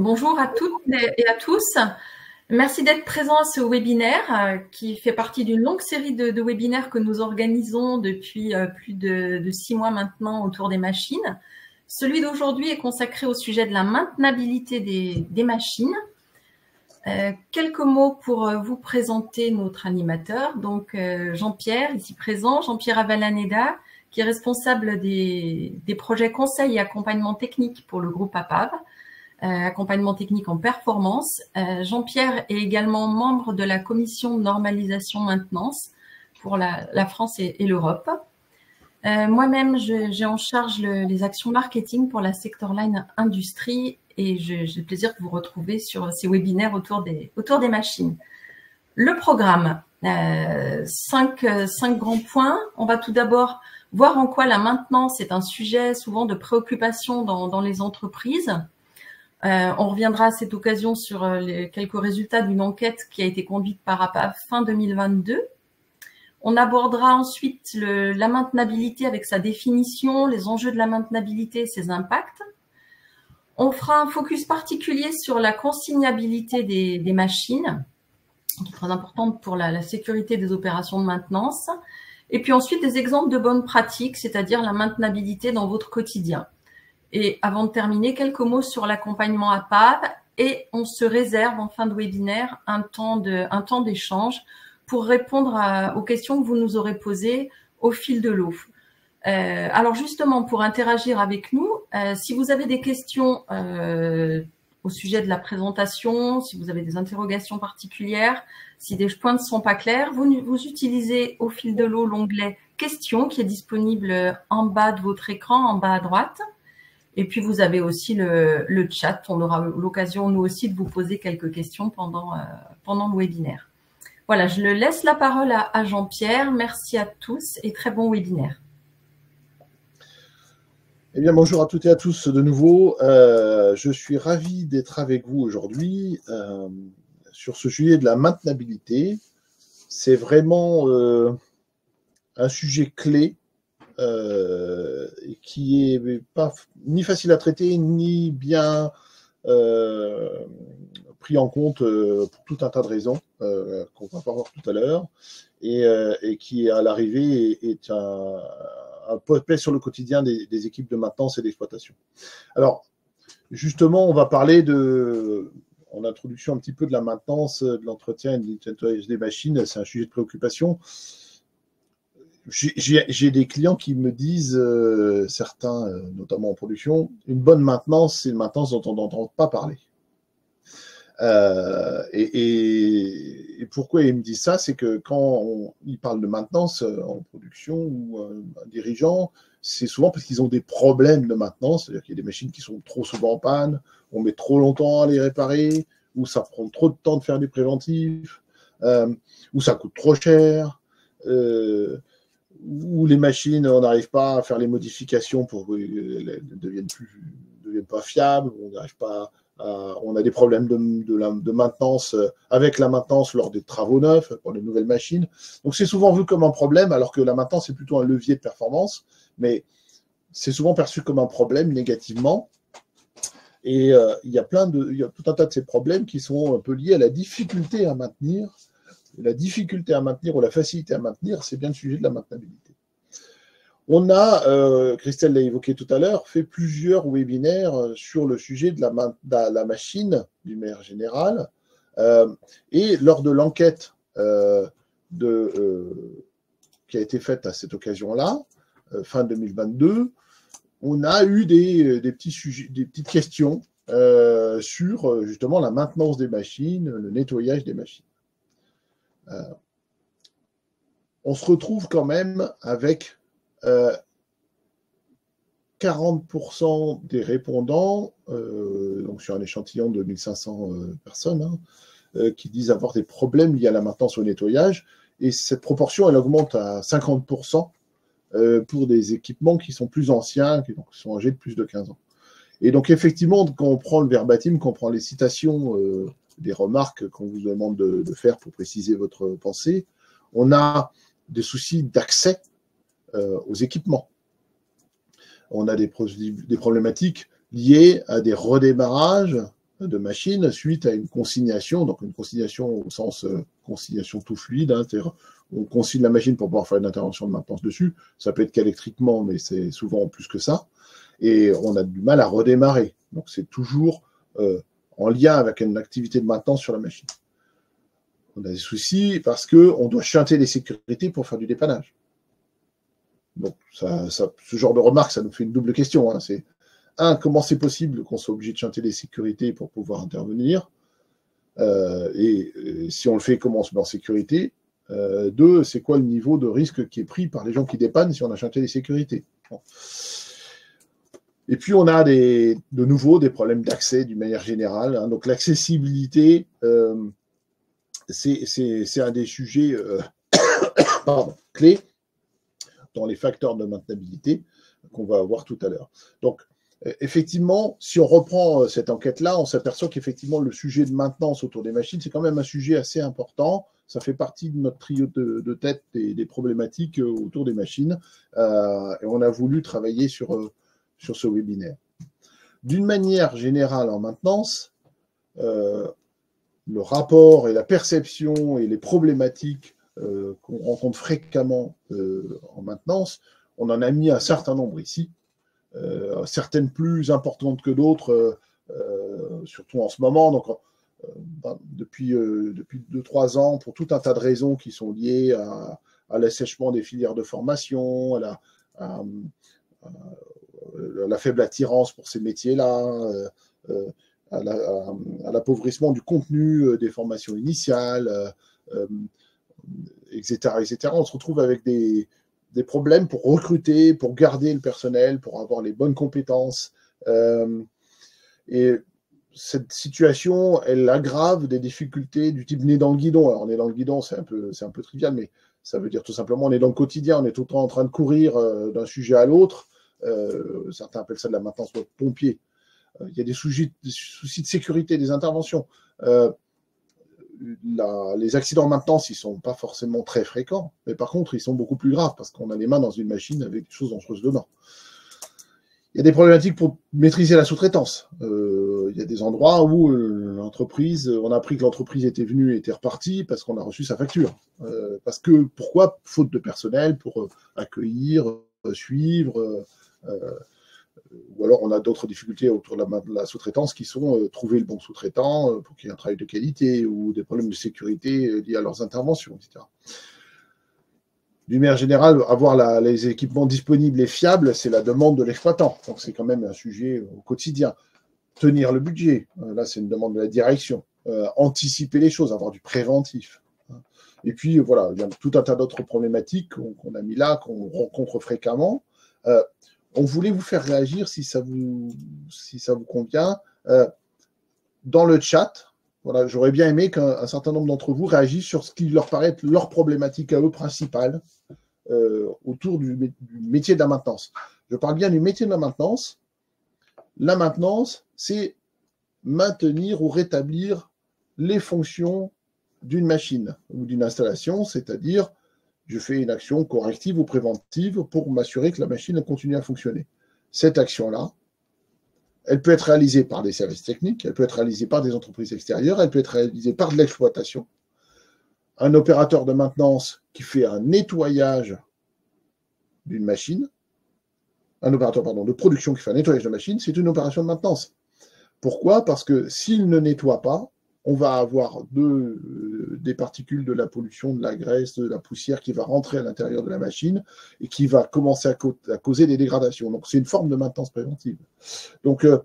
Bonjour à toutes et à tous. Merci d'être présents à ce webinaire euh, qui fait partie d'une longue série de, webinaires que nous organisons depuis euh, plus de, six mois maintenant autour des machines. Celui d'aujourd'hui est consacré au sujet de la maintenabilité des, machines. Euh, quelques mots pour vous présenter notre animateur. Donc Jean-Pierre, ici présent, Jean-Pierre Avalaneda, qui est responsable des, projets conseils et accompagnement technique pour le groupe APAV. Euh, accompagnement technique en performance. Euh, Jean-Pierre est également membre de la commission normalisation maintenance pour la, France et, l'Europe. Euh, moi-même, j'ai en charge les actions marketing pour la sector line industrie et j'ai le plaisir de vous retrouver sur ces webinaires autour des, autour des machines. Le programme, cinq, cinq grands points. On va tout d'abord voir en quoi la maintenance est un sujet souvent de préoccupation dans, dans les entreprises. Euh, on reviendra à cette occasion sur euh, les quelques résultats d'une enquête qui a été conduite par APA fin 2022. On abordera ensuite la maintenabilité avec sa définition, les enjeux de la maintenabilité et ses impacts. On fera un focus particulier sur la consignabilité des, machines, qui est très importante pour la, la, sécurité des opérations de maintenance. Et puis ensuite, des exemples de bonnes pratiques, c'est-à-dire la maintenabilité dans votre quotidien. Et avant de terminer, quelques mots sur l'accompagnement à PAV et on se réserve en fin de webinaire un temps d'échange pour répondre aux questions que vous nous aurez posées au fil de l'eau. Euh, alors justement, pour interagir avec nous, euh, si vous avez des questions euh, au sujet de la présentation, si vous avez des interrogations particulières, si des points ne sont pas clairs, vous utilisez au fil de l'eau l'onglet questions qui est disponible en bas de votre écran, en bas à droite. Et puis, vous avez aussi le, chat. On aura l'occasion, nous aussi, de vous poser quelques questions pendant, euh, pendant le webinaire. Voilà, je le laisse la parole à, Jean-Pierre. Merci à tous et très bon webinaire. Eh bien, bonjour à toutes et à tous de nouveau. Euh, je suis ravi d'être avec vous aujourd'hui euh, sur ce sujet de la maintenabilité. C'est vraiment un sujet clé euh, qui est pas ni facile à traiter ni bien euh, pris en compte euh, pour tout un tas de raisons qu'on va voir tout à l'heure et, qui à l'arrivée est, un, un peu sur le quotidien des, équipes de maintenance et d'exploitation. Alors justement, on va parler de en introduction un petit peu de la maintenance, de l'entretien et de des machines. C'est un sujet de préoccupation j'ai des clients qui me disent, euh, certains, euh, notamment en production, une bonne maintenance, c'est une maintenance dont on n'entend pas parler. Euh, et, pourquoi ils me disent ça? C'est que quand ils parlent de maintenance en production ou un dirigeant, c'est souvent parce qu'ils ont des problèmes de maintenance, c'est-à-dire qu'il y a des machines qui sont trop souvent en panne, on met trop longtemps à les réparer, ou ça prend trop de temps de faire des préventifs, ou ça coûte trop cher. Où les machines, on n'arrive pas à faire les modifications pour qu'elles ne deviennent plus deviennent pas fiables, on n'arrive pas on a des problèmes de, maintenance euh, avec la maintenance lors des travaux neufs pour les nouvelles machines. Donc c'est souvent vu comme un problème, alors que la maintenance est plutôt un levier de performance, mais c'est souvent perçu comme un problème négativement. Et euh, il y a plein de, il y a tout un tas de ces problèmes qui sont un peu liés à la difficulté à maintenir la difficulté à maintenir ou la facilité à maintenir, c'est bien le sujet de la maintenabilité. On a, euh, Christelle l'a évoqué tout à l'heure, fait plusieurs webinaires euh, sur le sujet de la, la machine du maire général. Euh, et lors de l'enquête qui a été faite à cette occasion-là, fin 2022, on a eu des petites questions sur justement la maintenance des machines, le nettoyage des machines. Euh, on se retrouve quand même avec 40% euh, des répondants, euh, donc sur un échantillon de 1500 personnes, hein, qui disent avoir des problèmes liés à la maintenance au nettoyage. Et cette proportion, elle augmente à 50% pour des équipements qui sont plus anciens, qui sont âgés de plus de 15 ans. Et donc, effectivement, quand on prend le verbatim, quand on prend les citations des remarques qu'on vous demande de, faire pour préciser votre pensée. On a des soucis d'accès euh, aux équipements. On a des, problématiques liées à des redémarrages de machine suite à une consignation, donc une consignation au sens consignation tout fluide, hein, on consigne la machine pour pouvoir faire une intervention de maintenance dessus. Ça peut être qu'électriquement, mais c'est souvent plus que ça. Et on a du mal à redémarrer. Donc c'est toujours en lien avec une activité de maintenance sur la machine. On a des soucis parce qu'on doit chanter les sécurités pour faire du dépannage. Donc, ce genre de remarque, ça nous fait une double question. Hein. C'est un, comment c'est possible qu'on soit obligé de chanter les sécurités pour pouvoir intervenir? Euh, et, si on le fait, comment on se met en sécurité? Euh, Deux, c'est quoi le niveau de risque qui est pris par les gens qui dépannent si on a chanté les sécurités? Et puis, on a des, de nouveau des problèmes d'accès d'une manière générale. Hein. Donc, l'accessibilité, euh, c'est un des sujets clés dans les facteurs de maintenabilité qu'on va voir tout à l'heure. Donc, euh, effectivement, si on reprend euh, cette enquête-là, on s'aperçoit qu'effectivement, le sujet de maintenance autour des machines, c'est quand même un sujet assez important. Ça fait partie de notre trio de, tête des, problématiques euh, autour des machines. et on a voulu travailler sur, sur ce webinaire. D'une manière générale, en maintenance, le rapport et la perception et les problématiques euh, qu'on rencontre fréquemment euh, en maintenance, on en a mis un certain nombre ici, euh, certaines plus importantes que d'autres, surtout en ce moment. Donc, ben, depuis, depuis 2-3 ans, pour tout un tas de raisons qui sont liées à, l'assèchement des filières de formation, à la, faible attirance pour ces métiers-là, à l'appauvrissement du contenu des formations initiales, etc., etc. On se retrouve avec des, problèmes pour recruter, pour garder le personnel, pour avoir les bonnes compétences. Euh, et cette situation, elle aggrave des difficultés du type né dans le guidon. Alors, est dans le guidon, c'est un peu, c'est un peu trivial, mais ça veut dire tout simplement on est dans le quotidien, on est tout le temps en train de courir euh, d'un sujet à l'autre. Euh, certains appellent ça de la maintenance de pompier. il y a des soucis, des soucis, de sécurité, des interventions les accidents maintenant, ils sont pas forcément très fréquents, mais par contre, ils sont beaucoup plus graves parce qu'on a les mains dans une machine avec des choses dangereuses dedans. Il y a des problématiques pour maîtriser la sous-traitance. Euh, il y a des endroits où euh, l'entreprise, on a appris que l'entreprise était venue et était repartie parce qu'on a reçu sa facture. Euh, parce que pourquoi? Faute de personnel pour accueillir, suivre ou alors on a d'autres difficultés autour de la, sous-traitance qui sont euh, trouver le bon sous-traitant euh, pour qu'il y ait un travail de qualité ou des problèmes de sécurité euh, liés à leurs interventions, etc. D'une manière générale, avoir les équipements disponibles et fiables, c'est la demande de l'exploitant. Donc c'est quand même un sujet au quotidien. Tenir le budget, là c'est une demande de la direction. anticiper les choses, avoir du préventif. Et puis voilà, il y a tout un tas d'autres problématiques qu'on a mis là, qu'on rencontre fréquemment on voulait vous faire réagir si ça vous, si ça vous convient. Euh, dans le chat, voilà, j'aurais bien aimé qu'un certain nombre d'entre vous réagissent sur ce qui leur paraît être leur problématique à eux principale euh, autour du, métier de la maintenance. Je parle bien du métier de la maintenance. La maintenance, c'est maintenir ou rétablir les fonctions d'une machine ou d'une installation, c'est-à-dire je fais une action corrective ou préventive pour m'assurer que la machine continue à fonctionner. Cette action-là, elle peut être réalisée par des services techniques, elle peut être réalisée par des entreprises extérieures, elle peut être réalisée par de l'exploitation. Un opérateur de maintenance qui fait un nettoyage d'une machine, un opérateur pardon, de production qui fait un nettoyage de machine, c'est une opération de maintenance. Pourquoi? Parce que s'il ne nettoie pas, on va avoir euh, des particules de la pollution, de la graisse, de la poussière qui va rentrer à l'intérieur de la machine et qui va commencer à, causer des dégradations. Donc c'est une forme de maintenance préventive. Donc euh,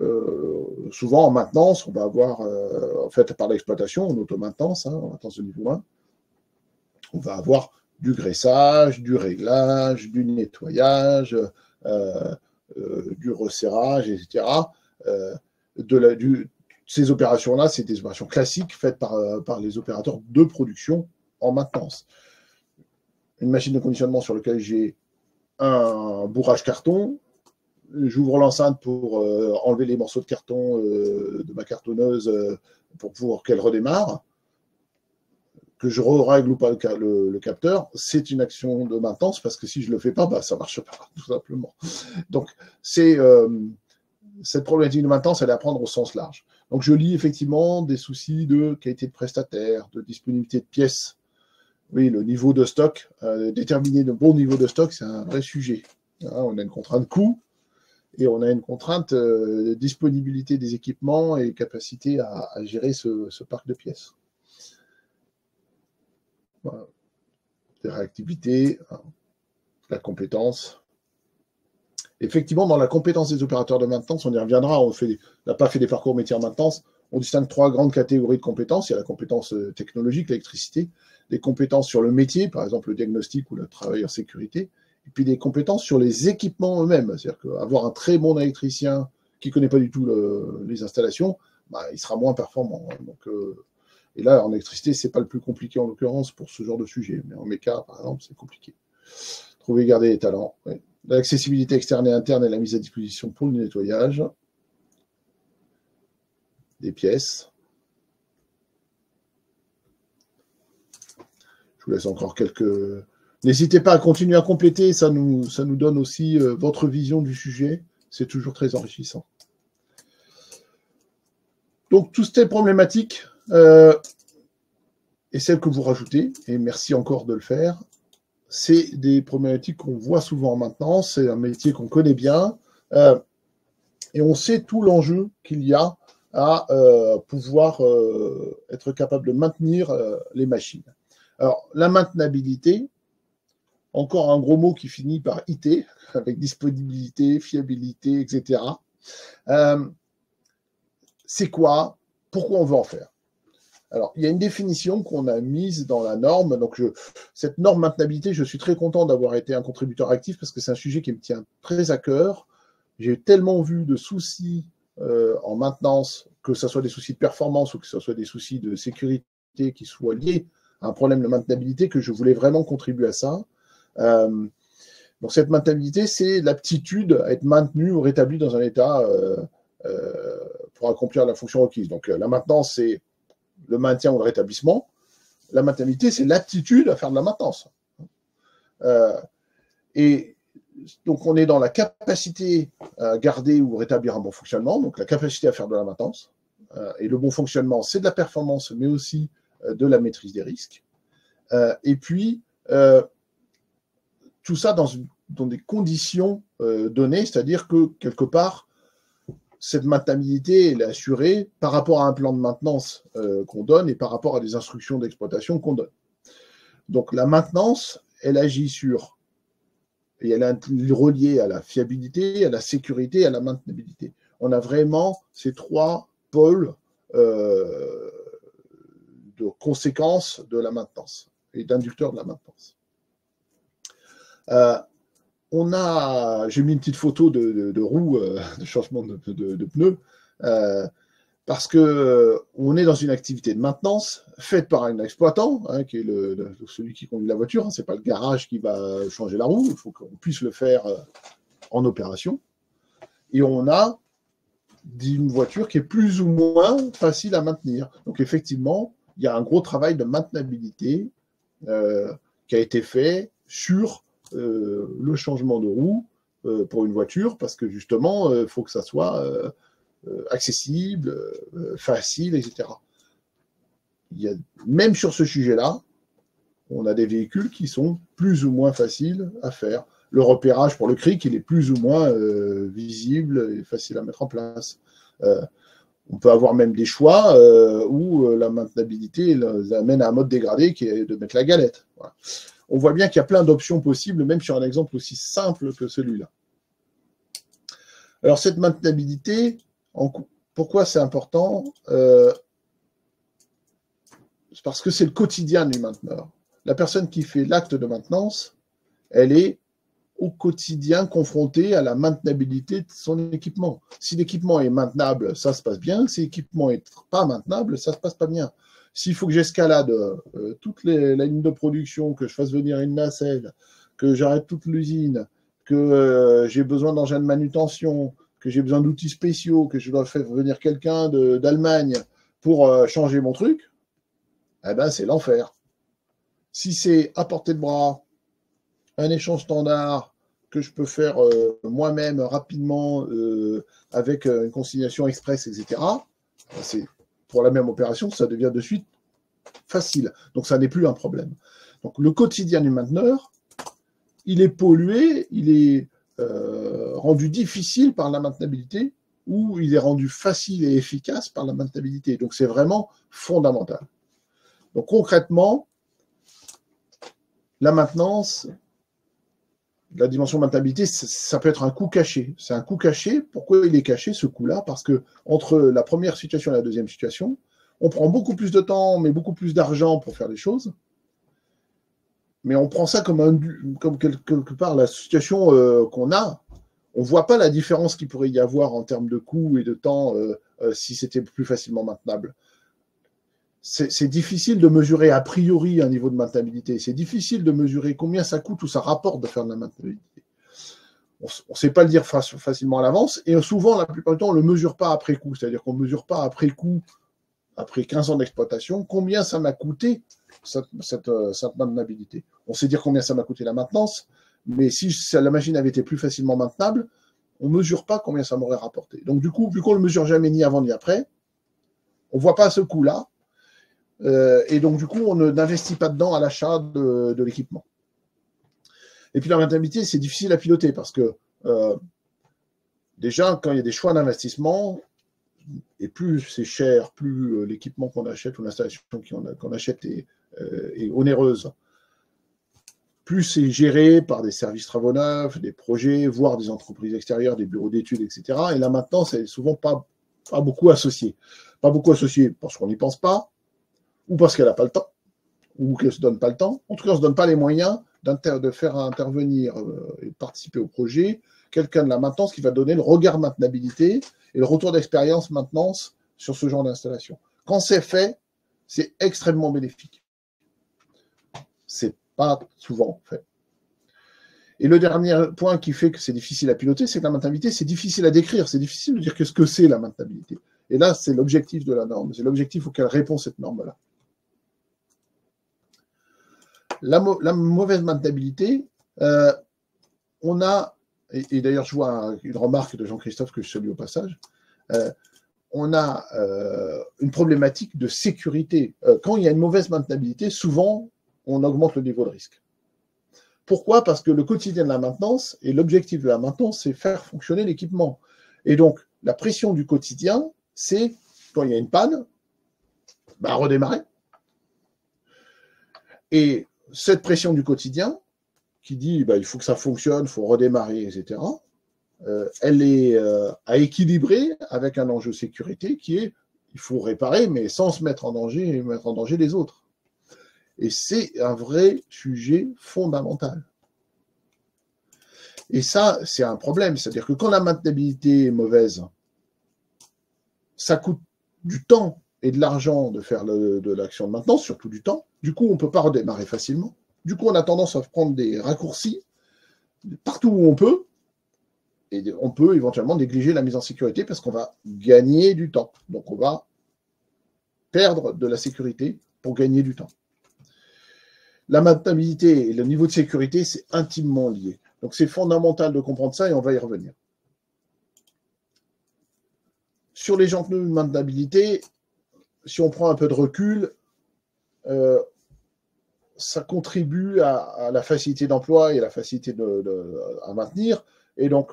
euh, souvent en maintenance, on va avoir, en fait par l'exploitation, en auto-maintenance, hein, en maintenance de niveau 1, on va avoir du graissage, du réglage, du nettoyage, du resserrage, etc. ces opérations-là, c'est des opérations classiques faites par, euh, par les opérateurs de production en maintenance. Une machine de conditionnement sur laquelle j'ai un bourrage carton, j'ouvre l'enceinte pour euh, enlever les morceaux de carton euh, de ma cartonneuse pour pouvoir qu'elle redémarre, que je règle ou pas le, capteur, c'est une action de maintenance parce que si je ne le fais pas, bah, ça ne marche pas, tout simplement. Donc, c'est cette problématique de maintenance, elle est à prendre au sens large. Donc je lis effectivement des soucis de qualité de prestataire, de disponibilité de pièces. Oui, le niveau de stock, euh, déterminer le bon niveau de stock, c'est un vrai sujet. Hein, on a une contrainte coût et on a une contrainte euh, de disponibilité des équipements et capacité à, gérer ce, parc de pièces. Des réactivités, hein, la compétence, Effectivement, dans la compétence des opérateurs de maintenance, on y reviendra, on n'a pas fait des parcours métiers en maintenance, on distingue trois grandes catégories de compétences. Il y a la compétence euh, technologique, l'électricité, des compétences sur le métier, par exemple le diagnostic ou le travail en sécurité, et puis des compétences sur les équipements eux-mêmes. C'est-à-dire qu'avoir un très bon électricien qui ne connaît pas du tout les installations, bah, il sera moins performant. Donc, euh, et là, en électricité, ce n'est pas le plus compliqué en l'occurrence pour ce genre de sujet. Mais en méca, par exemple, c'est compliqué. Trouver, garder les talents. L'accessibilité externe et interne et la mise à disposition pour le nettoyage des pièces. Je vous laisse encore quelques... N'hésitez pas à continuer à compléter, ça nous, ça nous donne aussi euh, votre vision du sujet. C'est toujours très enrichissant. Donc, toutes ces problématiques euh, et celles que vous rajoutez, et merci encore de le faire, c'est des problématiques qu'on voit souvent maintenant, c'est un métier qu'on connaît bien, euh, et on sait tout l'enjeu qu'il y a à euh, pouvoir euh, être capable de maintenir les machines. Alors, la maintenabilité, encore un gros mot qui finit par IT, avec disponibilité, fiabilité, etc. c'est quoi? Pourquoi on veut en faire? Alors, il y a une définition qu'on a mise dans la norme. Donc, cette norme maintenabilité, je suis très content d'avoir été un contributeur actif parce que c'est un sujet qui me tient très à cœur. J'ai tellement vu de soucis euh, en maintenance, que ce soit des soucis de performance ou que ce soit des soucis de sécurité qui soient liés à un problème de maintenabilité, que je voulais vraiment contribuer à ça. Euh, donc, cette maintenabilité, c'est l'aptitude à être maintenu ou rétabli dans un état euh, pour accomplir la fonction requise. Donc, la maintenance, c'est le maintien ou le rétablissement. La maintenabilité, c'est l'aptitude à faire de la maintenance. Euh, et donc, on est dans la capacité à garder ou rétablir un bon fonctionnement, donc la capacité à faire de la maintenance. Euh, et le bon fonctionnement, c'est de la performance, mais aussi euh, de la maîtrise des risques. et puis, tout ça dans, dans des conditions données, c'est-à-dire que quelque part, cette maintenabilité est assurée par rapport à un plan de maintenance euh, qu'on donne et par rapport à des instructions d'exploitation qu'on donne. Donc la maintenance, elle agit sur, et elle est reliée à la fiabilité, à la sécurité, à la maintenabilité. On a vraiment ces trois pôles euh, de conséquences de la maintenance et d'inducteurs de la maintenance. Euh, on a, j'ai mis une petite photo de, de, roue, euh, de changement de, pneus, euh, parce que euh, on est dans une activité de maintenance faite par un exploitant, hein, qui est le, celui qui conduit la voiture. Hein, c'est pas le garage qui va changer la roue. Il faut qu'on puisse le faire en opération. Et on a une voiture qui est plus ou moins facile à maintenir. Donc effectivement, il y a un gros travail de maintenabilité qui a été fait sur euh, le changement de roue euh, pour une voiture parce que justement, il euh, faut que ça soit accessible, facile, etc. Il y a, même sur ce sujet-là, on a des véhicules qui sont plus ou moins faciles à faire. Le repérage pour le cric, il est plus ou moins visible et facile à mettre en place. on peut avoir même des choix où la maintenabilité amène à un mode dégradé qui est de mettre la galette. Voilà on voit bien qu'il y a plein d'options possibles, même sur un exemple aussi simple que celui-là. Alors cette maintenabilité, pourquoi c'est important euh, Parce que c'est le quotidien du mainteneur. La personne qui fait l'acte de maintenance, elle est au quotidien confrontée à la maintenabilité de son équipement. Si l'équipement est maintenable, ça se passe bien. Si l'équipement n'est pas maintenable, ça se passe pas bien. S'il faut que j'escalade euh, toutes les lignes de production, que je fasse venir une nacelle, que j'arrête toute l'usine, que euh, j'ai besoin d'engins de manutention, que j'ai besoin d'outils spéciaux, que je dois faire venir quelqu'un d'Allemagne pour euh, changer mon truc, eh ben c'est l'enfer. Si c'est à portée de bras, un échange standard que je peux faire moi-même rapidement avec une consignation express, etc., c'est pour la même opération, ça devient de suite facile. Donc ça n'est plus un problème. Donc le quotidien du mainteneur, il est pollué, il est euh, rendu difficile par la maintenabilité ou il est rendu facile et efficace par la maintenabilité. Donc c'est vraiment fondamental. Donc concrètement, la maintenance, la dimension maintenabilité, ça peut être un coût caché. C'est un coût caché. Pourquoi il est caché ce coût-là Parce que entre la première situation et la deuxième situation, on prend beaucoup plus de temps, mais beaucoup plus d'argent pour faire les choses. Mais on prend ça comme quelque part la situation euh, qu'on a. On ne voit pas la différence qu'il pourrait y avoir en termes de coût et de temps euh, euh, si c'était plus facilement maintenable c'est difficile de mesurer a priori un niveau de maintenabilité. C'est difficile de mesurer combien ça coûte ou ça rapporte de faire de la maintenabilité. On ne sait pas le dire facilement à l'avance et souvent, la plupart du temps, on ne le mesure pas après coup. C'est-à-dire qu'on ne mesure pas après coup, après 15 ans d'exploitation, combien ça m'a coûté cette, cette, maintenabilité. On sait dire combien ça m'a coûté la maintenance, mais si la machine avait été plus facilement maintenable, on ne mesure pas combien ça m'aurait rapporté. Donc du coup, vu qu'on ne le mesure jamais ni avant ni après, on ne voit pas ce coût-là, euh, et donc, du coup, on n'investit pas dedans à l'achat de, l'équipement. Et puis, la rentabilité, c'est difficile à piloter parce que euh, déjà, quand il y a des choix d'investissement, et plus c'est cher, plus euh, l'équipement qu'on achète ou l'installation qu'on achète est, est, onéreuse, plus c'est géré par des services travaux neufs, des projets, voire des entreprises extérieures, des bureaux d'études, etc. Et là maintenant, c'est souvent pas, pas beaucoup associé. Pas beaucoup associé parce qu'on n'y pense pas, ou parce qu'elle n'a pas le temps, ou qu'elle ne se donne pas le temps. En tout cas, on ne se donne pas les moyens de faire intervenir euh, et participer au projet quelqu'un de la maintenance qui va donner le regard maintenabilité et le retour d'expérience maintenance sur ce genre d'installation. Quand c'est fait, c'est extrêmement bénéfique. C'est pas souvent fait. Et le dernier point qui fait que c'est difficile à piloter, c'est que la maintenabilité, c'est difficile à décrire, c'est difficile de dire qu'est-ce que c'est la maintenabilité. Et là, c'est l'objectif de la norme, c'est l'objectif auquel répond cette norme-là. La, mauvaise maintenabilité, euh, on a, et, d'ailleurs je vois une remarque de Jean-Christophe que je salue au passage, euh, on a euh, une problématique de sécurité. quand il y a une mauvaise maintenabilité, souvent on augmente le niveau de risque. Pourquoi? Parce que le quotidien de la maintenance et l'objectif de la maintenance, c'est faire fonctionner l'équipement. Et donc, la pression du quotidien, c'est quand il y a une panne, bah, redémarrer. Et cette pression du quotidien, qui dit bah, il faut que ça fonctionne, il faut redémarrer, etc., euh, elle est euh, à équilibrer avec un enjeu sécurité qui est il faut réparer, mais sans se mettre en danger et mettre en danger les autres. Et c'est un vrai sujet fondamental. Et ça, c'est un problème. C'est-à-dire que quand la maintenabilité est mauvaise, ça coûte du temps et de l'argent de faire de l'action de maintenance, surtout du temps. Du coup, on ne peut pas redémarrer facilement. Du coup, on a tendance à prendre des raccourcis partout où on peut. Et on peut éventuellement négliger la mise en sécurité parce qu'on va gagner du temps. Donc, on va perdre de la sécurité pour gagner du temps. La maintenabilité et le niveau de sécurité, c'est intimement lié. Donc, c'est fondamental de comprendre ça et on va y revenir. Sur les gens de maintenabilité, si on prend un peu de recul, euh, ça contribue à, la facilité d'emploi et la facilité de, à maintenir. Et donc,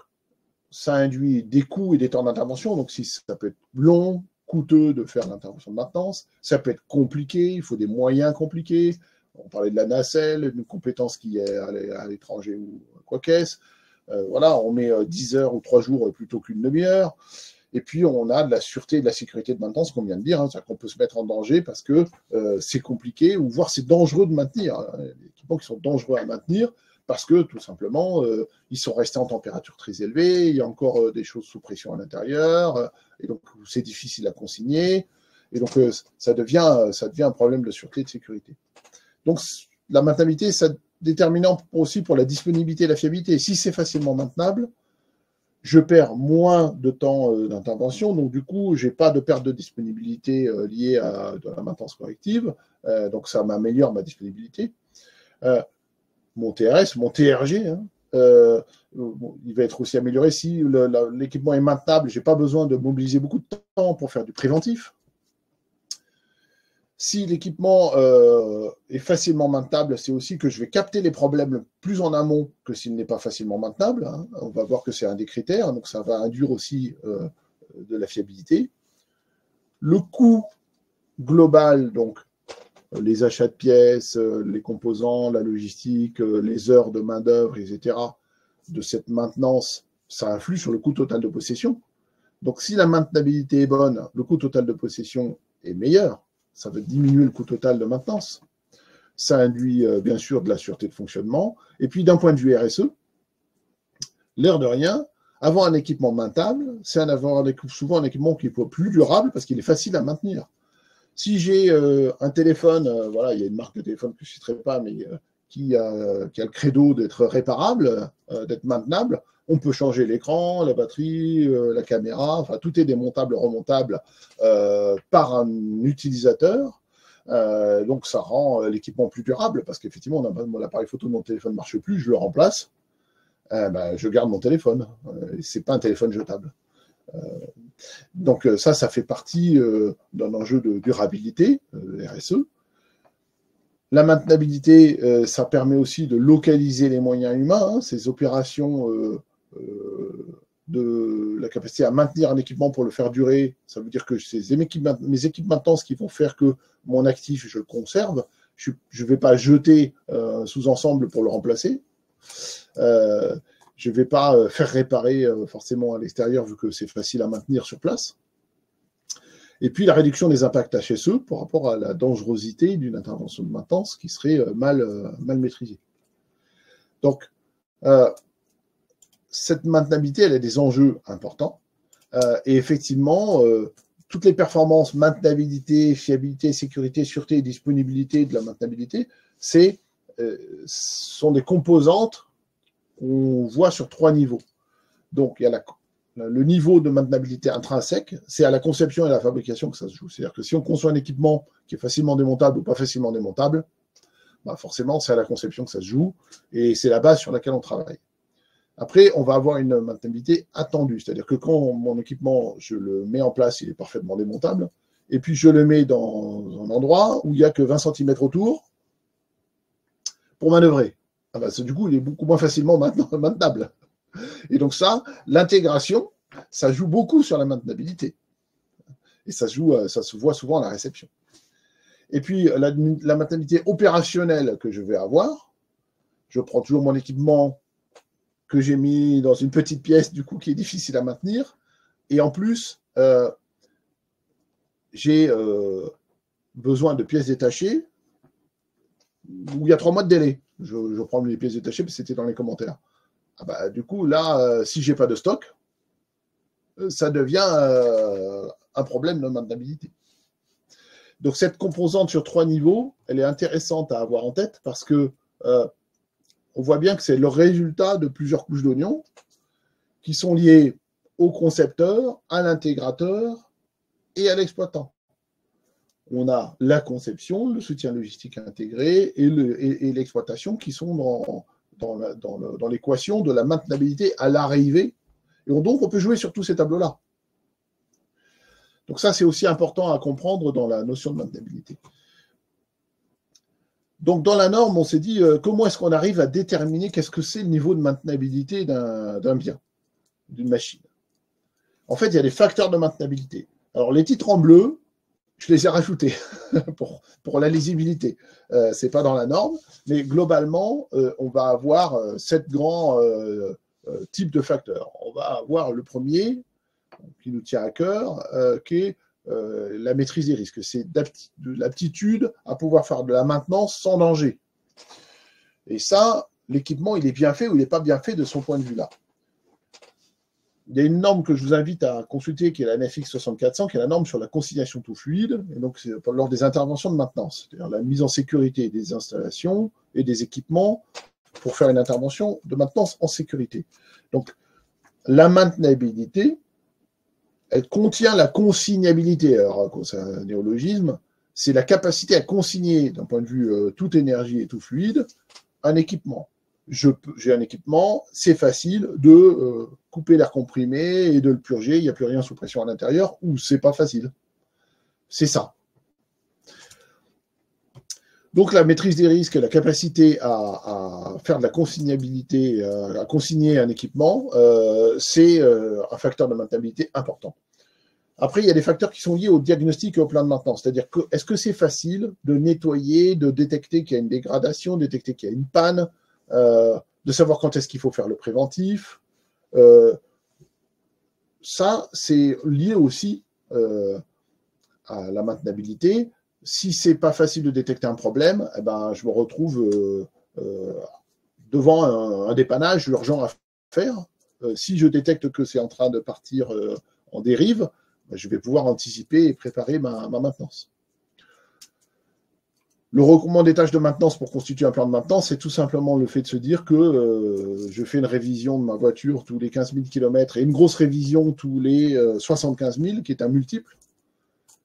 ça induit des coûts et des temps d'intervention. Donc, si ça peut être long, coûteux de faire l'intervention de maintenance, ça peut être compliqué, il faut des moyens compliqués. On parlait de la nacelle, une compétence qui est à l'étranger ou quoi qu'est-ce. Euh, voilà, on met 10 euh, heures ou 3 jours plutôt qu'une demi-heure. Et puis, on a de la sûreté et de la sécurité de maintenance, qu'on vient de dire, hein, c'est-à-dire qu'on peut se mettre en danger parce que euh, c'est compliqué, ou voire c'est dangereux de maintenir. Hein. des équipements qui sont dangereux à maintenir parce que, tout simplement, euh, ils sont restés en température très élevée, il y a encore euh, des choses sous pression à l'intérieur, et donc c'est difficile à consigner, et donc ça, devient, ça devient un problème de sûreté et de sécurité. Donc, la maintenabilité, c'est déterminant aussi pour la disponibilité et la fiabilité. Si c'est facilement maintenable, je perds moins de temps euh, d'intervention, donc du coup, je n'ai pas de perte de disponibilité euh, liée à de la maintenance corrective, euh, donc ça m'améliore ma disponibilité. mon TRS, mon TRG, hein, il va être aussi amélioré si l'équipement est maintenable. Je n'ai pas besoin de mobiliser beaucoup de temps pour faire du préventif. Si l'équipement euh, est facilement maintenable, c'est aussi que je vais capter les problèmes plus en amont que s'il n'est pas facilement maintenable. Hein. On va voir que c'est un des critères, donc ça va induire aussi euh, de la fiabilité. Le coût global, donc les achats de pièces, euh, les composants, la logistique, les heures de main-d'œuvre, etc., de cette maintenance, ça influe sur le coût total de possession. Donc, si la maintenabilité est bonne, le coût total de possession est meilleur ça veut diminuer le coût total de maintenance. Ça induit euh, bien sûr de la sûreté de fonctionnement. Et puis d'un point de vue RSE, l'air de rien, avoir un équipement maintenable, c'est souvent un équipement qui est plus durable parce qu'il est facile à maintenir. Si j'ai euh, un téléphone, euh, voilà, il y a une marque de téléphone que je ne citerai pas, mais qui, a, le credo d'être réparable, d'être maintenable, on peut changer l'écran, la batterie, euh, la caméra, enfin tout est démontable, remontable euh, par un utilisateur. Euh, donc ça rend l'équipement plus durable parce qu'effectivement, l'appareil photo de mon téléphone ne marche plus, je le remplace, ben, je garde mon téléphone. c'est pas un téléphone jetable. donc ça, ça fait partie d'un enjeu de durabilité, RSE. La maintenabilité, ça permet aussi de localiser les moyens humains. Hein, ces opérations de la capacité à maintenir un équipement pour le faire durer. Ça veut dire que c'est mes équipes, maintenance qui vont faire que mon actif, je le conserve. Je ne vais pas jeter un sous-ensemble pour le remplacer. Euh, je ne vais pas euh, faire réparer forcément à l'extérieur vu que c'est facile à maintenir sur place. Et puis la réduction des impacts HSE par rapport à la dangerosité d'une intervention de maintenance qui serait mal, mal maîtrisée. Donc, cette maintenabilité, elle a des enjeux importants. Euh, et effectivement, euh, toutes les performances, maintenabilité, fiabilité, sécurité, sûreté et disponibilité de la maintenabilité, c'est, euh, sont des composantes qu'on voit sur trois niveaux. Donc, il y a le niveau de maintenabilité intrinsèque, c'est à la conception et à la fabrication que ça se joue. C'est-à-dire que si on conçoit un équipement qui est facilement démontable ou pas facilement démontable, bah forcément, c'est à la conception que ça se joue et c'est la base sur laquelle on travaille. Après, on va avoir une maintenabilité attendue, c'est-à-dire que quand mon équipement, je le mets en place, il est parfaitement démontable, et puis je le mets dans un endroit où il n'y a que 20 cm autour pour manœuvrer. Ah bah, du coup, il est beaucoup moins facilement maintenable. Et donc ça, l'intégration, ça joue beaucoup sur la maintenabilité. Et ça, joue, ça se voit souvent à la réception. Et puis, la, la maintenabilité opérationnelle que je vais avoir, je prends toujours mon équipement que j'ai mis dans une petite pièce, du coup, qui est difficile à maintenir. Et en plus, euh, j'ai euh, besoin de pièces détachées où il y a trois mois de délai. Je, prends les pièces détachées que c'était dans les commentaires. Ah bah, du coup, là, euh, si j'ai pas de stock, ça devient un problème de maintenabilité. Donc cette composante sur trois niveaux, elle est intéressante à avoir en tête parce que on voit bien que c'est le résultat de plusieurs couches d'oignons qui sont liées au concepteur, à l'intégrateur et à l'exploitant. On a la conception, le soutien logistique intégré et l'exploitation qui sont dans, l'équation de la maintenabilité à l'arrivée. Et donc, on peut jouer sur tous ces tableaux-là. Donc ça, c'est aussi important à comprendre dans la notion de maintenabilité. Donc, dans la norme, on s'est dit euh, comment est-ce qu'on arrive à déterminer qu'est-ce que c'est le niveau de maintenabilité d'un bien, d'une machine? En fait, il y a des facteurs de maintenabilité. Alors, les titres en bleu, je les ai rajoutés pour, la lisibilité. Euh, Ce n'est pas dans la norme, mais globalement, euh, on va avoir sept grands types de facteurs. On va avoir le premier, qui nous tient à cœur, qui est euh, la maîtrise des risques. C'est l'aptitude à pouvoir faire de la maintenance sans danger. Et ça, l'équipement, il est bien fait ou il n'est pas bien fait de son point de vue-là. Il y a une norme que je vous invite à consulter qui est la NFX 6400, qui est la norme sur la consignation tout fluide, et donc c'est lors des interventions de maintenance, c'est-à-dire la mise en sécurité des installations et des équipements pour faire une intervention de maintenance en sécurité. Donc, la maintenabilité, elle contient la consignabilité. Alors, c'est un néologisme, c'est la capacité à consigner, d'un point de vue euh, toute énergie et tout fluide, un équipement. j'ai un équipement, c'est facile de euh, couper l'air comprimé et de le purger, il n'y a plus rien sous pression à l'intérieur, ou c'est pas facile. C'est ça. Donc la maîtrise des risques, la capacité à, faire de la consignabilité, à, consigner un équipement, euh, c'est euh, un facteur de maintenabilité important. Après, il y a des facteurs qui sont liés au diagnostic et au plan de maintenance. C'est-à-dire que est-ce que c'est facile de nettoyer, de détecter qu'il y a une dégradation, de détecter qu'il y a une panne, euh, de savoir quand est-ce qu'il faut faire le préventif. ça, c'est lié aussi à la maintenabilité si c'est pas facile de détecter un problème, eh ben, je me retrouve euh, euh, devant un, dépannage urgent à faire. Euh, si je détecte que c'est en train de partir en dérive, ben, je vais pouvoir anticiper et préparer ma, maintenance. Le recoupement des tâches de maintenance pour constituer un plan de maintenance, c'est tout simplement le fait de se dire que je fais une révision de ma voiture tous les 15 000 km et une grosse révision tous les 75 000, qui est un multiple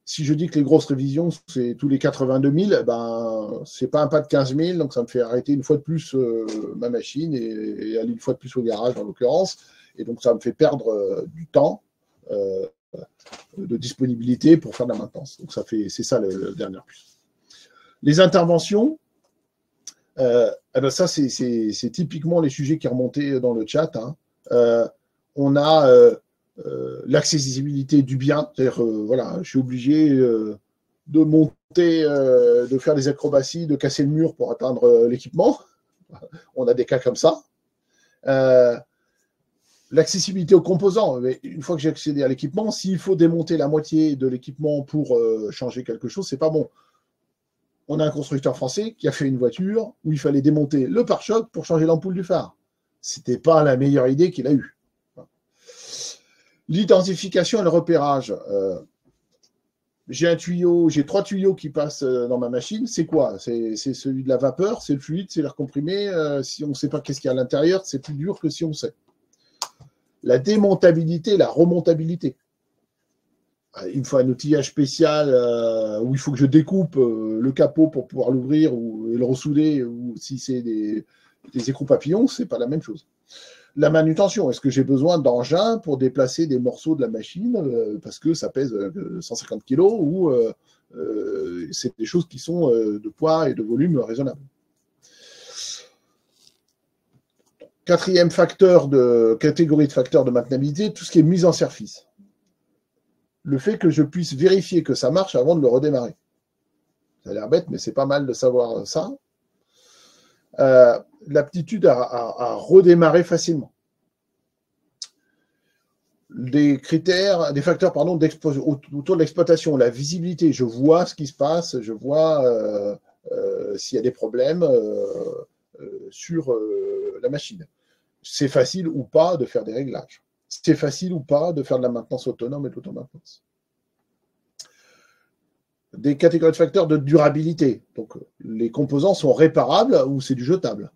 si je dis que les grosses révisions, c'est tous les 82 000, eh ben, c'est pas un pas de 15 000, donc ça me fait arrêter une fois de plus euh, ma machine et, aller une fois de plus au garage en l'occurrence. Et donc ça me fait perdre euh, du temps euh, de disponibilité pour faire de la maintenance. Donc ça fait, c'est ça le, dernier plus. Les interventions, eh ben ça c'est typiquement les sujets qui remontaient dans le chat. Hein. on a l'accessibilité du bien. C'est-à-dire, euh, voilà, je suis obligé euh, de monter, de faire des acrobaties, de casser le mur pour atteindre l'équipement. On a des cas comme ça. L'accessibilité aux composants. Mais une fois que j'ai accédé à l'équipement, s'il faut démonter la moitié de l'équipement pour changer quelque chose, c'est pas bon. On a un constructeur français qui a fait une voiture où il fallait démonter le pare-choc pour changer l'ampoule du phare. C'était pas la meilleure idée qu'il a eue. L'identification et le repérage. Euh, j'ai un tuyau, j'ai trois tuyaux qui passent euh, dans ma machine. C'est quoi? C'est celui de la vapeur, c'est le fluide, c'est l'air comprimé. Euh, si on ne sait pas qu'est-ce qu'il y a à l'intérieur, c'est plus dur que si on sait. La démontabilité, la remontabilité. Il me faut un outillage spécial où il faut que je découpe le capot pour pouvoir l'ouvrir ou le ressouder, ou si c'est des, des écrous papillons, c'est pas la même chose la manutention. Est-ce que j'ai besoin d'engins pour déplacer des morceaux de la machine euh, parce que ça pèse 150 euh, kg ou euh, c'est des choses qui sont de poids et de volume raisonnables. Quatrième facteur de catégorie de facteurs de maintenabilité, tout ce qui est mise en service. Le fait que je puisse vérifier que ça marche avant de le redémarrer. Ça a l'air bête, mais c'est pas mal de savoir ça. Euh, l'aptitude à, redémarrer facilement. Des critères, des facteurs pardon, autour de l'exploitation, la visibilité, je vois ce qui se passe, je vois euh, euh, s'il y a des problèmes sur la machine. C'est facile ou pas de faire des réglages? C'est facile ou pas de faire de la maintenance autonome et de l'automaintenance? Des catégories de facteurs de durabilité. Donc, les composants sont réparables ou c'est du jetable.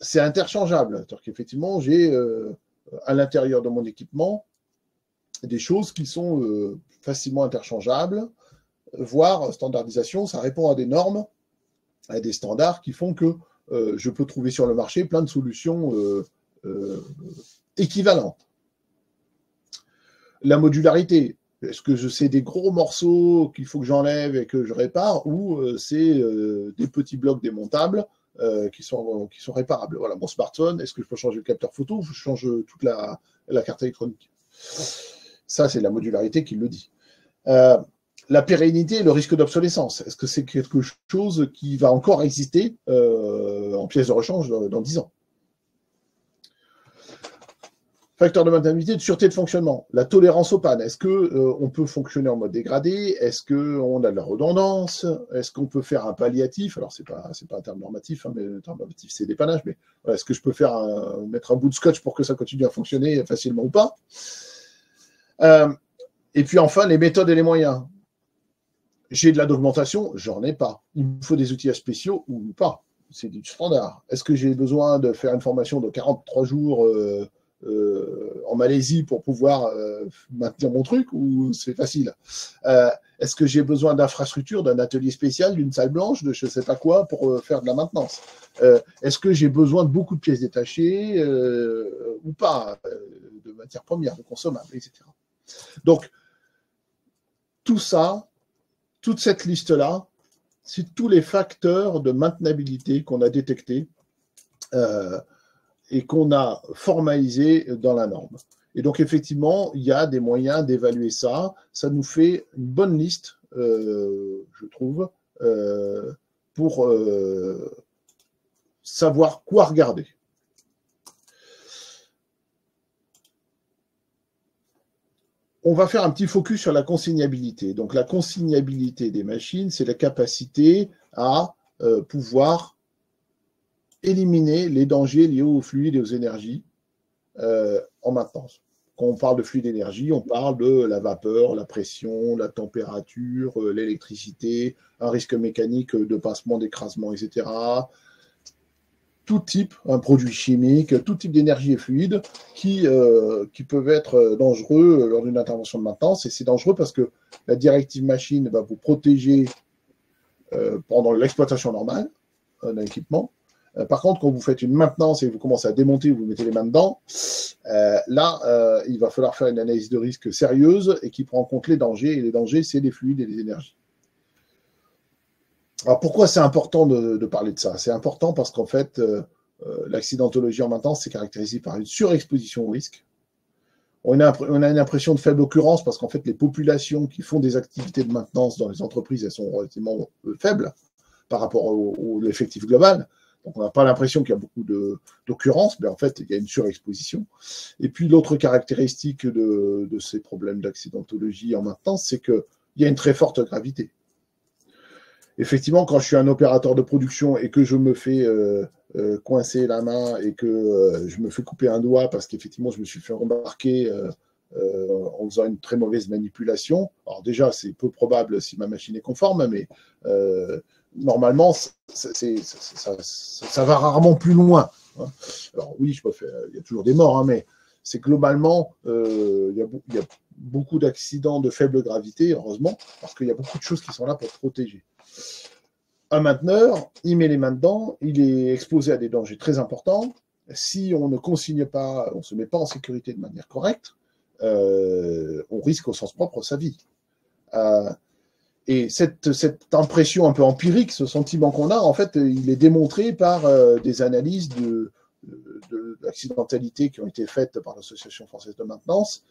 C'est interchangeable. C'est-à-dire qu'effectivement, j'ai euh, à l'intérieur de mon équipement des choses qui sont euh, facilement interchangeables, voire standardisation. Ça répond à des normes, à des standards qui font que euh, je peux trouver sur le marché plein de solutions équivalentes. La modularité, est-ce que sais des gros morceaux qu'il faut que j'enlève et que je répare ou euh, c'est euh, des petits blocs démontables euh, qui, sont, qui sont réparables? Voilà, mon smartphone, est-ce que je peux changer le capteur photo ou je change toute la, la carte électronique? Ça, c'est la modularité qui le dit. la pérennité et le risque d'obsolescence, est-ce que c'est quelque chose qui va encore exister en pièces de rechange dans 10 ans? Facteur de maintenabilité, de sûreté de fonctionnement. La tolérance aux pannes. Est-ce qu'on euh, peut fonctionner en mode dégradé? Est-ce qu'on a de la redondance? Est-ce qu'on peut faire un palliatif? Alors, ce n'est pas, pas un terme normatif, hein, mais le terme normatif, c'est dépannage. Mais est-ce que je peux faire mettre un bout de scotch pour que ça continue à fonctionner facilement ou pas? Euh, Et puis enfin, les méthodes et les moyens. J'ai de la documentation, j'en ai pas. Il me faut des outils spéciaux ou pas? C'est du standard. Est-ce que j'ai besoin de faire une formation de 43 jours euh, euh, en Malaisie pour pouvoir euh, maintenir mon truc ou c'est facile? Euh, Est-ce que j'ai besoin d'infrastructures, d'un atelier spécial, d'une salle blanche, de je ne sais pas quoi pour faire de la maintenance? Est-ce que j'ai besoin de beaucoup de pièces détachées ou pas, de matières premières, de consommables, etc. Donc, tout ça, toute cette liste-là, c'est tous les facteurs de maintenabilité qu'on a détectés et qu'on a formalisés dans la norme. Et donc, effectivement, il y a des moyens d'évaluer ça. Ça nous fait une bonne liste, euh, je trouve, euh, pour savoir quoi regarder. on va faire un petit focus sur la consignabilité. Donc la consignabilité des machines, c'est la capacité à euh, pouvoir éliminer les dangers liés aux fluides et aux énergies euh, en maintenance. Quand on parle de fluide d'énergie, on parle de la vapeur, la pression, la température, euh, l'électricité, un risque mécanique de passement, d'écrasement, etc tout type, un produit chimique, tout type d'énergie et fluide qui, euh, qui peuvent être dangereux lors d'une intervention de maintenance. Et c'est dangereux parce que la directive machine va vous protéger pendant l'exploitation normale d'un équipement. Euh, par contre, quand vous faites une maintenance et que vous commencez à démonter, vous mettez les mains dedans, là, il va falloir faire une analyse de risque sérieuse et qui prend en compte les dangers. Et les dangers, c'est les fluides et les énergies. Alors pourquoi c'est important de, parler de ça? C'est important parce qu'en fait, euh, euh, l'accidentologie en maintenance, c'est caractérisé par une surexposition au risque. On a, on une impression de faible occurrence parce qu'en fait, les populations qui font des activités de maintenance dans les entreprises, elles sont relativement euh, faibles par rapport au, l'effectif global. Donc, on n'a pas l'impression qu'il y a beaucoup d'occurrences, mais en fait, il y a une surexposition. Et puis, l'autre caractéristique de, ces problèmes d'accidentologie en maintenance, c'est qu'il y a une très forte gravité effectivement, quand je suis un opérateur de production et que je me fais euh, euh, coincer la main et que euh, je me fais couper un doigt parce qu'effectivement, je me suis fait remarquer en faisant une très mauvaise manipulation. Alors déjà, c'est peu probable si ma machine est conforme, mais normalement, ça, va rarement plus loin. Hein. Alors oui, il y a toujours des morts, hein, mais c'est globalement, il y, a, il y a beaucoup d'accidents de faible gravité, heureusement, parce qu'il y a beaucoup de choses qui sont là pour protéger un mainteneur, il met les mains dedans, il est exposé à des dangers très importants. Si on ne consigne pas, on ne se met pas en sécurité de manière correcte, euh, on risque au sens propre sa vie. Euh, et cette, impression un peu empirique, ce sentiment qu'on a, en fait, il est démontré par euh, des analyses de, qui ont été faites par l'Association française de maintenance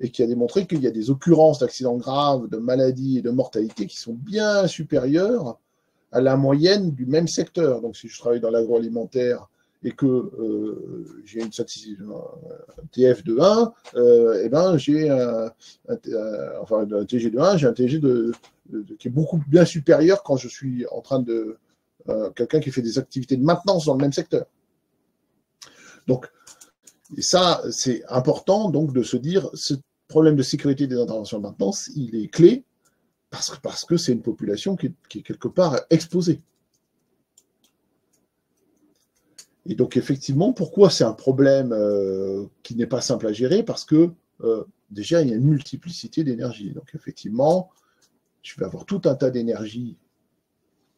et qui a démontré qu'il y a des occurrences d'accidents graves, de maladies et de mortalité qui sont bien supérieures à la moyenne du même secteur. Donc, si je travaille dans l'agroalimentaire et que euh, j'ai une un TF de 1, euh, eh ben, j'ai un, enfin, un TG de 1, j'ai un TG de, qui est beaucoup bien supérieur quand je suis en train de euh, quelqu'un qui fait des activités de maintenance dans le même secteur. Donc, ça, c'est important donc de se dire, ce problème de sécurité des interventions de maintenance, il est clé parce que c'est une population qui est, quelque part exposée. Et donc effectivement, pourquoi c'est un problème euh, qui n'est pas simple à gérer? Parce que euh, déjà, il y a une multiplicité d'énergies. Donc effectivement, je vais avoir tout un tas d'énergies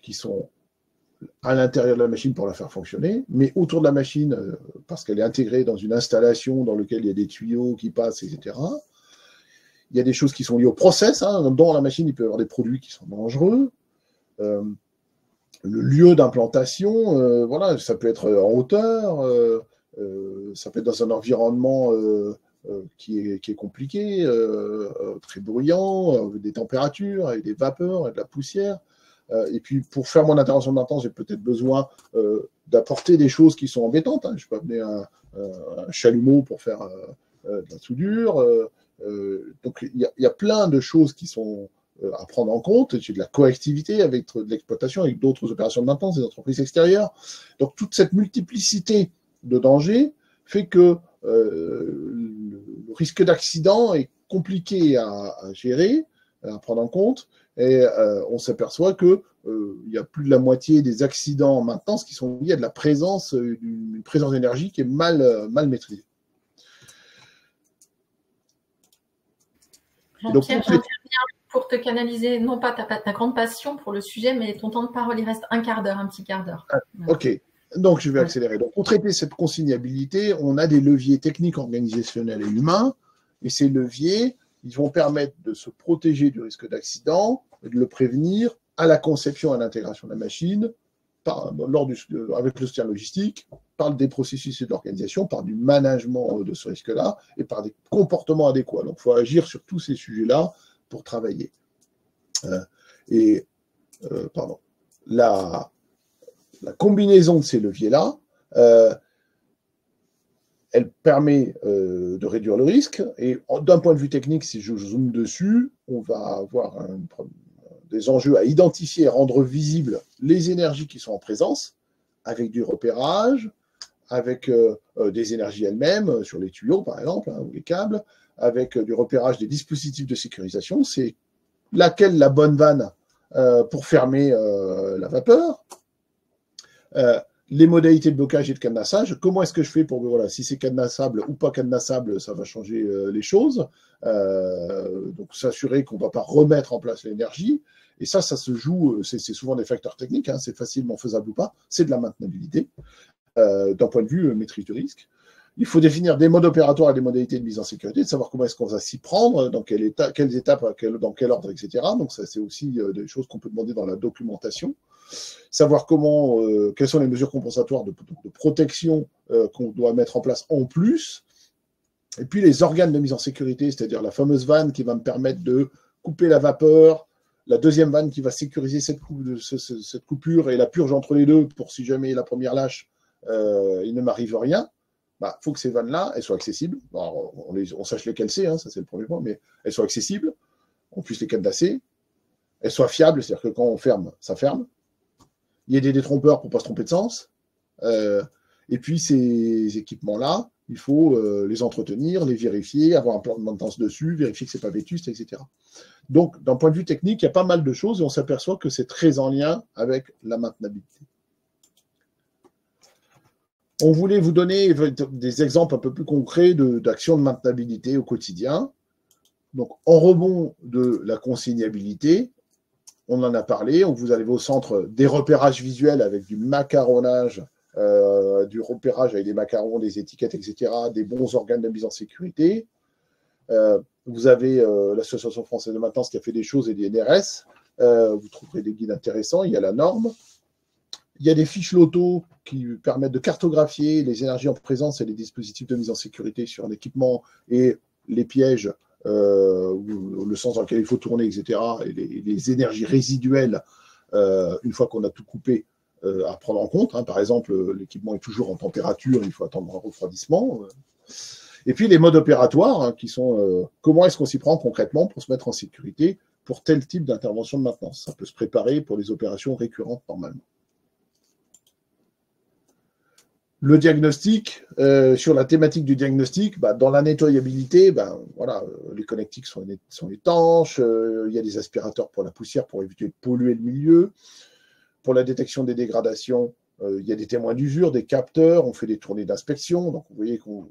qui sont à l'intérieur de la machine pour la faire fonctionner, mais autour de la machine, euh, parce qu'elle est intégrée dans une installation dans laquelle il y a des tuyaux qui passent, etc. Il y a des choses qui sont liées au process. Hein. Dans la machine, il peut y avoir des produits qui sont dangereux. Euh, le lieu d'implantation, euh, voilà, ça peut être en hauteur, euh, ça peut être dans un environnement qui est, compliqué, très bruyant, avec des températures, avec des vapeurs, avec de la poussière. et puis, pour faire mon intervention de maintenance, j'ai peut-être besoin d'apporter des choses qui sont embêtantes. Hein. Je peux amener un, un, chalumeau pour faire de la soudure. Euh, donc il y, a plein de choses qui sont euh, à prendre en compte. J'ai de la coactivité avec de l'exploitation, avec d'autres opérations de maintenance, des entreprises extérieures. Donc toute cette multiplicité de dangers fait que euh, le risque d'accident est compliqué à, gérer, à prendre en compte, et on s'aperçoit que il y a plus de la moitié des accidents en maintenance qui sont liés à de la présence, d'une présence d'énergie qui est mal, mal maîtrisée. donc, pour te canaliser, non pas ta, ta, grande passion pour le sujet, mais ton temps de parole, il reste un quart d'heure, un petit quart d'heure. Ah, ok, donc je vais accélérer. Donc, pour traiter cette consignabilité, on a des leviers techniques, organisationnels et humains, et ces leviers, ils vont permettre de se protéger du risque d'accident, de le prévenir à la conception et à l'intégration de la machine, par, lors du, avec le soutien logistique, par des processus et de l'organisation, par du management de ce risque-là et par des comportements adéquats. Donc, il faut agir sur tous ces sujets-là pour travailler. Euh, et, euh, pardon, la, la, combinaison de ces leviers-là, euh, elle permet de réduire le risque. Et d'un point de vue technique, si je zoome dessus, on va avoir des enjeux à identifier et rendre visibles les énergies qui sont en présence, avec du repérage, avec des énergies elles-mêmes, sur les tuyaux par exemple, hein, ou les câbles, avec du repérage des dispositifs de sécurisation. C'est laquelle la bonne vanne pour fermer la vapeur les modalités de blocage et de cadenassage. Comment est-ce que je fais pour, voilà, si c'est cadenassable ou pas cadenassable, ça va changer euh, les choses. Euh, donc, s'assurer qu'on ne va pas remettre en place l'énergie. Et ça, ça se joue, euh, c'est souvent des facteurs techniques, hein, c'est facilement faisable ou pas, c'est de la maintenabilité d'un point de vue maîtrise du risque. Il faut définir des modes opératoires et des modalités de mise en sécurité, de savoir comment est-ce qu'on va s'y prendre, dans quelle état, quelles étapes, dans quel ordre, etc. Donc ça, c'est aussi des choses qu'on peut demander dans la documentation savoir comment, euh, quelles sont les mesures compensatoires de, protection euh, qu'on doit mettre en place en plus, et puis les organes de mise en sécurité, c'est-à-dire la fameuse vanne qui va me permettre de couper la vapeur, la deuxième vanne qui va sécuriser cette, coupure et la purge entre les deux pour si jamais la première lâche, euh, il ne m'arrive rien. Bah, faut que ces vannes-là, soient accessibles. on, sache lesquelles c'est, hein, ça c'est le premier point, mais elles soient accessibles, on puisse les cadenasser, elles soient fiables, c'est-à-dire que quand on ferme, ça ferme, il y a des détrompeurs pour ne pas se tromper de sens. Euh, et puis ces équipements-là, il faut euh, les entretenir, les vérifier, avoir un plan de maintenance dessus, vérifier que ce n'est pas vétuste, etc. Donc, d'un point de vue technique, il y a pas mal de choses et on s'aperçoit que c'est très en lien avec la maintenabilité. On voulait vous donner des exemples un peu plus concrets d'actions de, maintenabilité au quotidien. Donc, en rebond de la consignabilité, on en a parlé. Vous allez au centre des repérages visuels avec du macaronnage, euh, du repérage avec des macarons, des étiquettes, etc., des bons organes de mise en sécurité. Euh, vous avez euh, l'Association française de maintenance qui a fait des choses et des NRS. vous trouverez des guides intéressants. Il y a la norme. Il y a des fiches loto qui permettent de cartographier les énergies en présence et les dispositifs de mise en sécurité sur un équipement et les pièges euh, le sens dans lequel il faut tourner, etc., et les, énergies résiduelles, euh, une fois qu'on a tout coupé, euh, à prendre en compte. Hein. Par exemple, l'équipement est toujours en température, il faut attendre un refroidissement. Et puis les modes opératoires, hein, qui sont comment est-ce qu'on s'y prend concrètement pour se mettre en sécurité pour tel type d'intervention de maintenance? Ça peut se préparer pour les opérations récurrentes normalement. Le diagnostic, euh, sur la thématique du diagnostic, bah, dans la nettoyabilité, bah, voilà, euh, les connectiques sont, sont étanches, euh, il y a des aspirateurs pour la poussière pour éviter de polluer le milieu. Pour la détection des dégradations, il y a des témoins d'usure, des capteurs, on fait des tournées d'inspection, donc vous voyez qu'on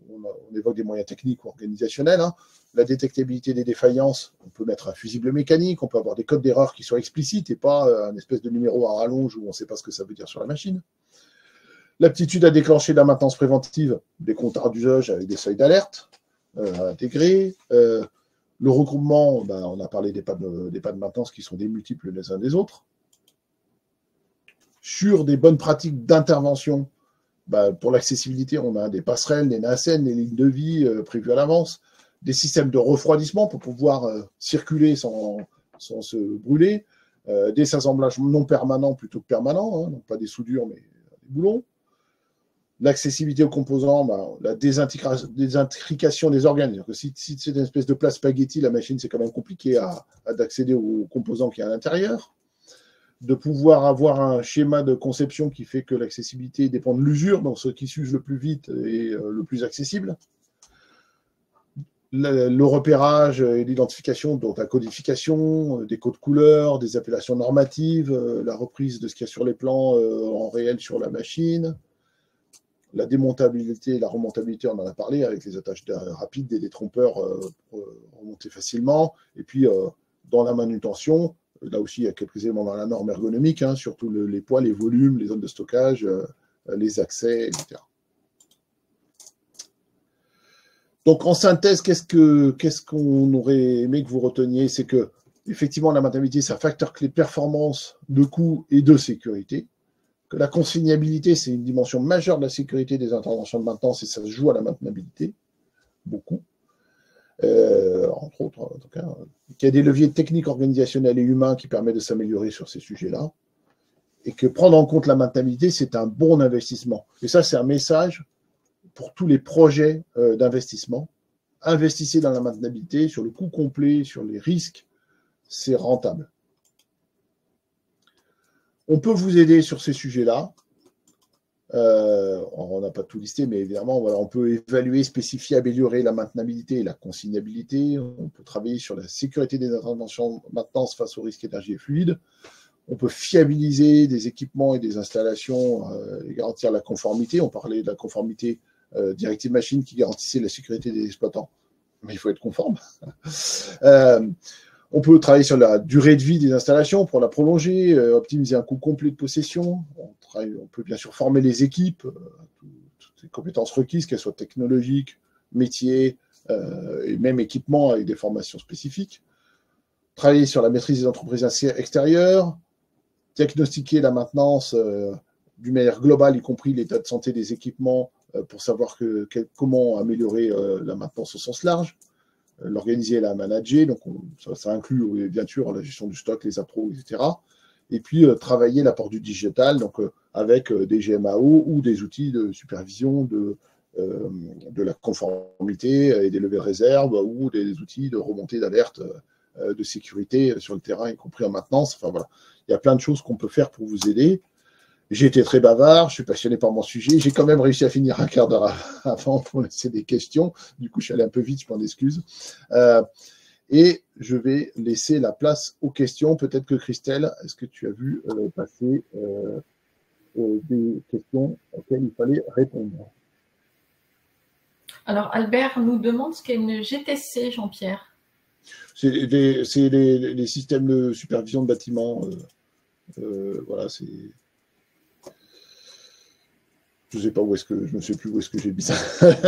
évoque des moyens techniques ou organisationnels. Hein. La détectabilité des défaillances, on peut mettre un fusible mécanique, on peut avoir des codes d'erreur qui soient explicites et pas un espèce de numéro à rallonge où on ne sait pas ce que ça veut dire sur la machine l'aptitude à déclencher la maintenance préventive, des compteurs d'usage avec des seuils d'alerte euh, intégrés, euh, le regroupement, ben, on a parlé des pas, de, maintenance qui sont des multiples les uns des autres. Sur des bonnes pratiques d'intervention, ben, pour l'accessibilité, on a des passerelles, des nacelles, des lignes de vie euh, prévues à l'avance, des systèmes de refroidissement pour pouvoir circuler sans, se brûler, des assemblages non permanents plutôt que permanents, hein, donc pas des soudures mais des boulons, L'accessibilité aux composants, bah, la désintrication des organes. Si, c'est une espèce de place spaghetti, la machine, c'est quand même compliqué à, d'accéder aux composants qui y a à l'intérieur. De pouvoir avoir un schéma de conception qui fait que l'accessibilité dépend de l'usure, donc ce qui s'use le plus vite est euh, le plus accessible. Le, repérage et l'identification, donc la codification, euh, des codes couleurs, des appellations normatives, euh, la reprise de ce qu'il y a sur les plans en réel sur la machine, la démontabilité et la remontabilité, on en a parlé avec les attaches rapides et des trompeurs euh, pour remonter facilement. Et puis, euh, dans la manutention, là aussi, il y a quelques éléments dans la norme ergonomique, hein, surtout les poids, les volumes, les zones de stockage, les accès, etc. Donc, en synthèse, qu'est-ce qu'on aurait aimé que vous reteniez? C'est que, effectivement, la maintenabilité, c'est un facteur clé performance, de coût et de sécurité. Que la consignabilité, c'est une dimension majeure de la sécurité des interventions de maintenance et ça se joue à la maintenabilité, beaucoup. Euh, entre autres, en tout cas, qu'il y a des leviers techniques, organisationnels et humains qui permettent de s'améliorer sur ces sujets-là. Et que prendre en compte la maintenabilité, c'est un bon investissement. Et ça, c'est un message pour tous les projets euh, d'investissement. Investissez dans la maintenabilité, sur le coût complet, sur les risques, c'est rentable. On peut vous aider sur ces sujets-là. Euh, on n'a pas tout listé, mais évidemment, on peut évaluer, spécifier, améliorer la maintenabilité et la consignabilité. On peut travailler sur la sécurité des interventions maintenance face aux risques énergie et fluide. On peut fiabiliser des équipements et des installations euh, et garantir la conformité. On parlait de la conformité euh, directive machine qui garantissait la sécurité des exploitants. Mais il faut être conforme. Euh, on peut travailler sur la durée de vie des installations pour la prolonger, euh, optimiser un coût complet de possession. On, peut bien sûr former les équipes, toutes les compétences requises, qu'elles soient technologiques, métiers et même équipements avec des formations spécifiques. Travailler sur la maîtrise des entreprises extérieures, diagnostiquer la maintenance d'une manière globale, y compris l'état de santé des équipements, euh, pour savoir comment améliorer euh, la maintenance au sens large, euh, l'organiser et la manager. Donc, ça, inclut bien sûr la gestion du stock, les appros, etc. Et puis, travailler l'apport du digital, donc avec des GMAO ou des outils de supervision de, de la conformité et des levées de réserve ou des outils de remontée d'alerte de sécurité sur le terrain, y compris en maintenance. Enfin voilà, il y a plein de choses qu'on peut faire pour vous aider. J'ai été très bavard, je suis passionné par mon sujet. J'ai quand même réussi à finir un quart d'heure avant pour laisser des questions. Du coup, je suis allé un peu vite, je m'en excuse. Euh, et je vais laisser la place aux questions. Peut-être que Christelle, est-ce que tu as vu euh, passer euh, des questions auxquelles il fallait répondre? Alors, Albert nous demande ce qu'est une GTC, Jean-Pierre. C'est les, les, systèmes de supervision de bâtiments. voilà, c'est je ne sais pas où est-ce que je ne sais plus où est-ce que j'ai mis ça.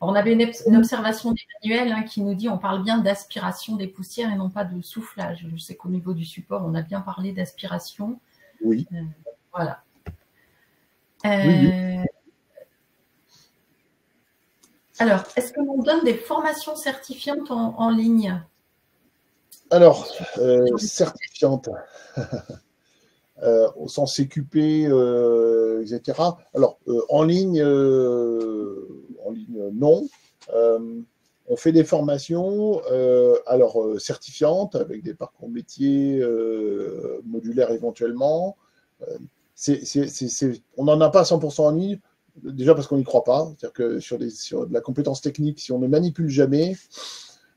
on avait une, observation d'Emmanuel hein, qui nous dit on parle bien d'aspiration des poussières et non pas de soufflage. Je sais qu'au niveau du support, on a bien parlé d'aspiration. Oui. Euh, voilà. Euh, alors, est-ce que l'on donne des formations certifiantes en, ligne? Alors, euh, certifiantes. Euh, au sens CQP, euh, etc. Alors, euh, en ligne, en ligne, non. on fait des formations, alors certifiantes, avec des parcours métiers modulaires éventuellement. on n'en a pas 100% en ligne, déjà parce qu'on n'y croit pas. C'est-à-dire que sur, sur, la compétence technique, si on ne manipule jamais,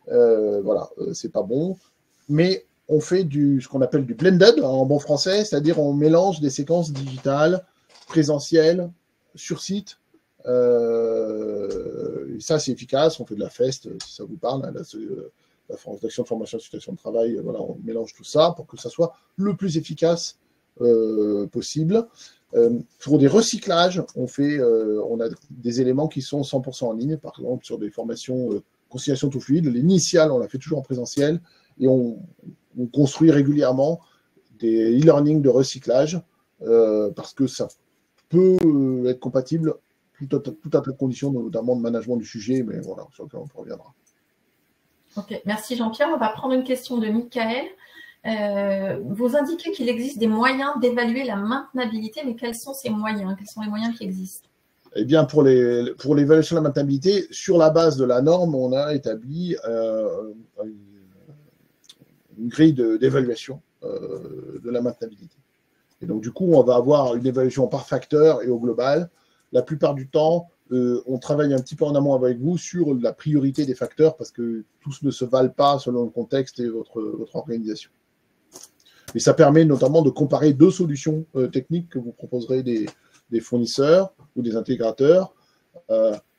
voilà, c'est pas bon. Mais on fait du, ce qu'on appelle du blended en bon français, c'est-à-dire on mélange des séquences digitales, présentielles, sur site. Euh, ça, c'est efficace. On fait de la FEST, si ça vous parle, hein, la, France d'action de formation situation de travail. Voilà, on mélange tout ça pour que ça soit le plus efficace euh, possible. Euh, pour des recyclages, on, fait, on a des éléments qui sont 100% en ligne, par exemple sur des formations conciliation tout fluide. L'initiale, on la fait toujours en présentiel et on, on construit régulièrement des e-learning de recyclage euh, parce que ça peut être compatible tout à, tout à de conditions, notamment de management du sujet, mais voilà, sur lequel on reviendra. Ok, merci Jean-Pierre. On va prendre une question de Michael. Euh, vous indiquez qu'il existe des moyens d'évaluer la maintenabilité, mais quels sont ces moyens? Quels sont les moyens qui existent? Eh bien, pour l'évaluation pour de la maintenabilité, sur la base de la norme, on a établi euh, une grille d'évaluation euh, de, la maintenabilité. Et donc, du coup, on va avoir une évaluation par facteur et au global. La plupart du temps, euh, on travaille un petit peu en amont avec vous sur la priorité des facteurs parce que tous ne se valent pas selon le contexte et votre, votre organisation. Et ça permet notamment de comparer deux solutions euh, techniques que vous proposerez des, des, fournisseurs ou des intégrateurs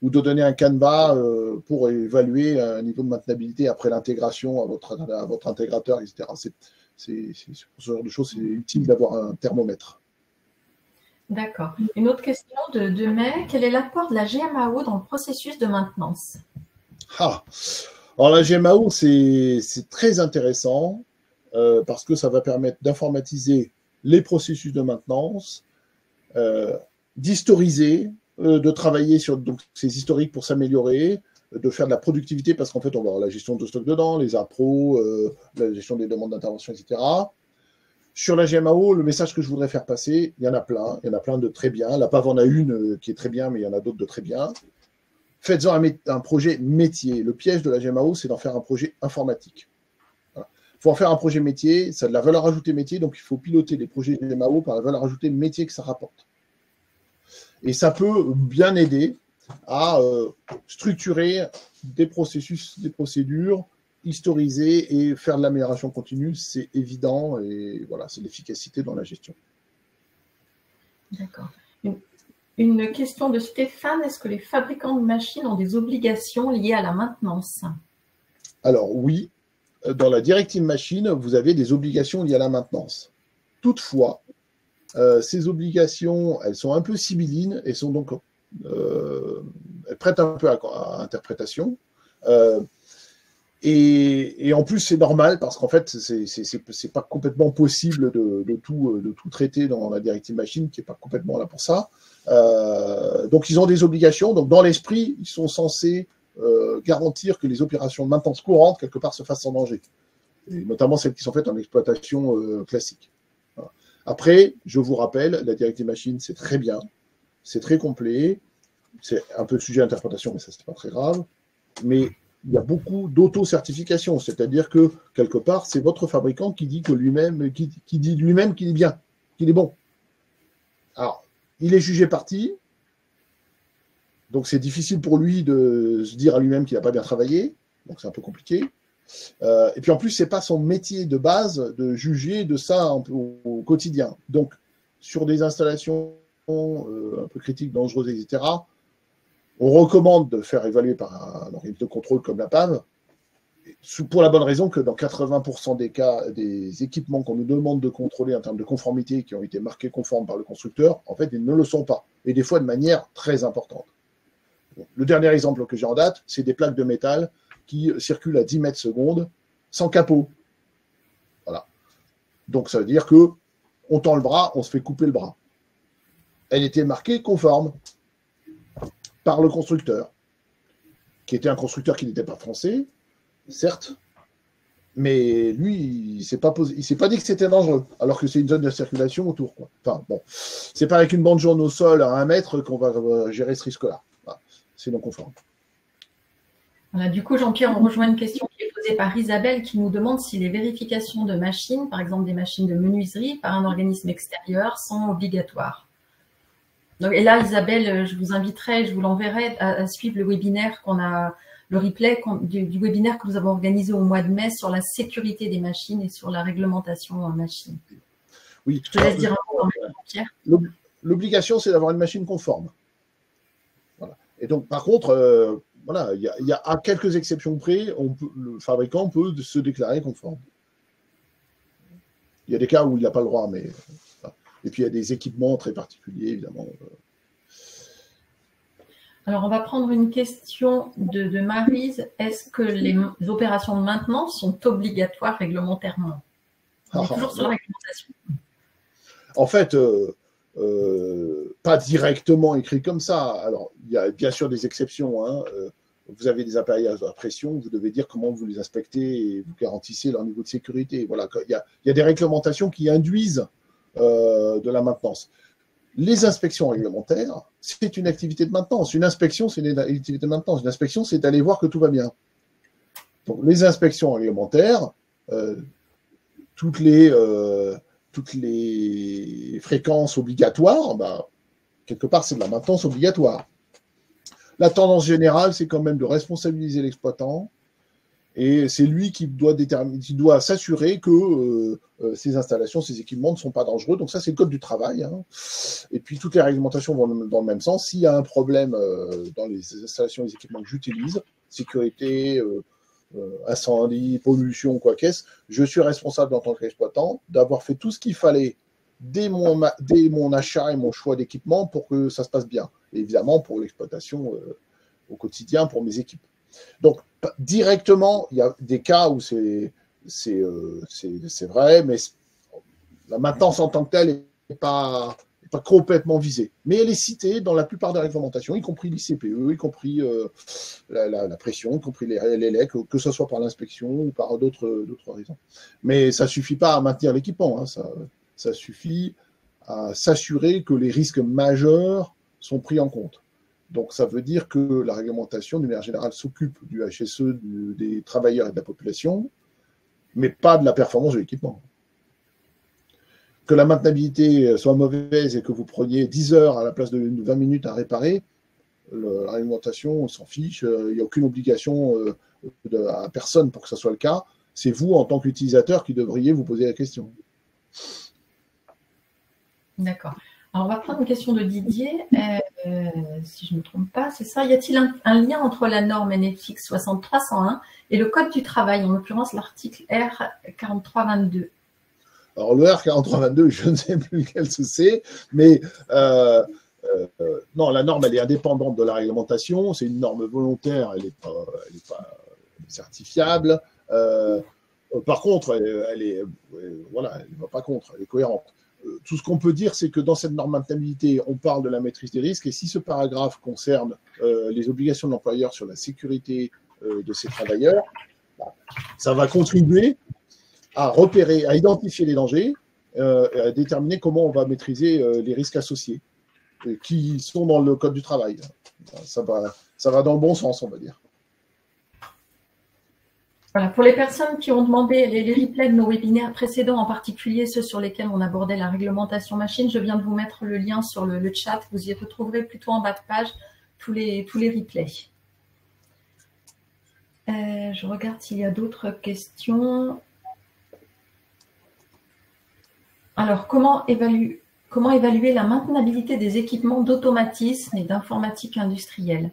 ou de donner un canevas pour évaluer un niveau de maintenabilité après l'intégration à votre, à votre intégrateur, etc. C'est, pour ce genre de choses, c'est utile d'avoir un thermomètre. D'accord. Une autre question de, de mai. Quel est l'apport de la GMAO dans le processus de maintenance? Ah. Alors la GMAO, c'est très intéressant euh, parce que ça va permettre d'informatiser les processus de maintenance, euh, d'historiser, euh, de travailler sur donc, ces historiques pour s'améliorer, de faire de la productivité parce qu'en fait, on va avoir la gestion de stock dedans, les appros, la gestion des demandes d'intervention, etc. Sur la GMAO, le message que je voudrais faire passer, il y en a plein, il y en a plein de très bien. La PAV en a une qui est très bien, mais il y en a d'autres de très bien. Faites-en un, projet métier. Le piège de la GMAO, c'est d'en faire un projet informatique. Il faut en faire un projet métier, ça a de la valeur ajoutée métier, donc il faut piloter les projets GMAO par la valeur ajoutée métier que ça rapporte. Et ça peut bien aider à euh, structurer des processus, des procédures, historiser et faire de l'amélioration continue, c'est évident et voilà, c'est l'efficacité dans la gestion. D'accord. Une question de Stéphane, est-ce que les fabricants de machines ont des obligations liées à la maintenance? Alors oui, dans la directive machine, vous avez des obligations liées à la maintenance. Toutefois, euh, ces obligations, elles sont un peu sibyllines et sont donc euh, prêtent un peu à, interprétation. Euh, et, en plus, c'est normal parce qu'en fait, c'est pas complètement possible de, tout, traiter dans la directive machine, qui n'est pas complètement là pour ça. Euh, donc ils ont des obligations. Donc dans l'esprit, ils sont censés euh, garantir que les opérations de maintenance courantes, quelque part, se fassent sans danger. Et notamment celles qui sont faites en exploitation euh, classique. Après, je vous rappelle, la directive machine, c'est très bien, c'est très complet, c'est un peu sujet à interprétation, mais ça, c'est pas très grave. Mais il y a beaucoup d'auto-certification, c'est-à-dire que quelque part, c'est votre fabricant qui dit que lui-même, qui, qui dit lui-même qu'il est bien, qu'il est bon. Alors, il est jugé parti. Donc c'est difficile pour lui de se dire à lui-même qu'il n'a pas bien travaillé. Donc c'est un peu compliqué. Euh, et puis en plus, ce n'est pas son métier de base de juger de ça au, quotidien. Donc sur des installations euh, un peu critiques, dangereuses, etc., on recommande de faire évaluer par un organisme de contrôle comme la PAV, pour la bonne raison que dans 80% des cas, des équipements qu'on nous demande de contrôler en termes de conformité qui ont été marqués conformes par le constructeur, en fait, ils ne le sont pas. Et des fois de manière très importante. Le dernier exemple que j'ai en date, c'est des plaques de métal qui circulent à 10 mètres secondes sans capot. Voilà. Donc ça veut dire que on tend le bras, on se fait couper le bras. Elle était marquée conforme par le constructeur, qui était un constructeur qui n'était pas français, certes, mais lui, il s'est pas s'est pas dit que c'était dangereux, alors que c'est une zone de circulation autour. Quoi. Enfin bon, c'est pas avec une bande jaune au sol à un mètre qu'on va gérer ce risque-là. C'est non conforme. Voilà, du coup, Jean-Pierre, on rejoint une question qui est posée par Isabelle qui nous demande si les vérifications de machines, par exemple des machines de menuiserie, par un organisme extérieur, sont obligatoires. Donc, et là, Isabelle, je vous inviterai, je vous l'enverrai à, suivre le webinaire qu'on a le replay du, webinaire que nous avons organisé au mois de mai sur la sécurité des machines et sur la réglementation en machine. Oui. Je te laisse dire un mot, Pierre. L'obligation, c'est d'avoir une machine conforme. Voilà. Et donc, par contre, euh, voilà, il y, a, à quelques exceptions près, on peut, le fabricant peut se déclarer conforme. Il y a des cas où il n'a pas le droit, mais. Et puis il y a des équipements très particuliers, évidemment. Euh, alors, on va prendre une question de, Marise. Est-ce que les opérations de maintenance sont obligatoires réglementairement? On est toujours sur la réglementation. En fait, euh, pas directement écrit comme ça. Alors, il y a bien sûr des exceptions. Hein. Euh, vous avez des appareils à pression, vous devez dire comment vous les inspectez et vous garantissez leur niveau de sécurité. Voilà, il y a, des réglementations qui induisent de la maintenance. Les inspections réglementaires, c'est une activité de maintenance. Une inspection, c'est une activité de maintenance. Une inspection, c'est d'aller voir que tout va bien. Donc, les inspections réglementaires, euh, toutes, les, euh, toutes les fréquences obligatoires, bah, quelque part, c'est de la maintenance obligatoire. La tendance générale, c'est quand même de responsabiliser l'exploitant Et c'est lui qui doit, qui doit s'assurer que euh, euh, ces installations, ces équipements ne sont pas dangereux. Donc ça, c'est le code du travail. Hein. Et puis toutes les réglementations vont dans le même sens. S'il y a un problème euh, dans les installations, les équipements que j'utilise, sécurité, incendie, pollution, quoi qu'est-ce, je suis responsable en tant qu'exploitant d'avoir fait tout ce qu'il fallait dès mon, dès mon achat et mon choix d'équipement pour que ça se passe bien. Et évidemment, pour l'exploitation au quotidien, pour mes équipes. Donc, directement, il y a des cas où c'est euh, vrai, mais la maintenance en tant que telle n'est pas, pas complètement visée. Mais elle est citée dans la plupart des réglementations, y compris l'ICPE, y compris euh, la, pression, y compris les, les que, que, ce soit par l'inspection ou par d'autres raisons. Mais ça suffit pas à maintenir l'équipement, hein, ça, ça suffit à s'assurer que les risques majeurs sont pris en compte. Donc ça veut dire que la réglementation, d'une manière générale, s'occupe du HSE, des travailleurs et de la population, mais pas de la performance de l'équipement. Que la maintenabilité soit mauvaise et que vous preniez 10 heures à la place de 20 minutes à réparer, la réglementation s'en fiche, il n'y a aucune obligation euh, à personne pour que ce soit le cas. C'est vous, en tant qu'utilisateur, qui devriez vous poser la question. D'accord. Alors, on va prendre une question de Didier, euh, si je ne me trompe pas, c'est ça. Y a-t-il un, lien entre la norme NFX 6301 et le Code du travail, en l'occurrence l'article R4322 Alors, le R4322, je ne sais plus lequel c'est, mais euh, euh, non, la norme, elle est indépendante de la réglementation. C'est une norme volontaire, elle n'est pas, certifiable. par contre, elle, est, voilà, elle ne va pas contre, elle est cohérente tout ce qu'on peut dire, c'est que dans cette norme normabilité, on parle de la maîtrise des risques, et si ce paragraphe concerne euh, les obligations de l'employeur sur la sécurité euh, de ses travailleurs, bah, ça va contribuer à repérer, à identifier les dangers, euh, et à déterminer comment on va maîtriser les risques associés, qui sont dans le code du travail. Ça va, ça va dans le bon sens, on va dire pour les personnes qui ont demandé les, replays de nos webinaires précédents, en particulier ceux sur lesquels on abordait la réglementation machine, je viens de vous mettre le lien sur le, chat. Vous y retrouverez plutôt en bas de page tous les, tous les replays. Euh, je regarde s'il y a d'autres questions. Alors, comment, évaluer la maintenabilité des équipements d'automatisme et d'informatique industrielle?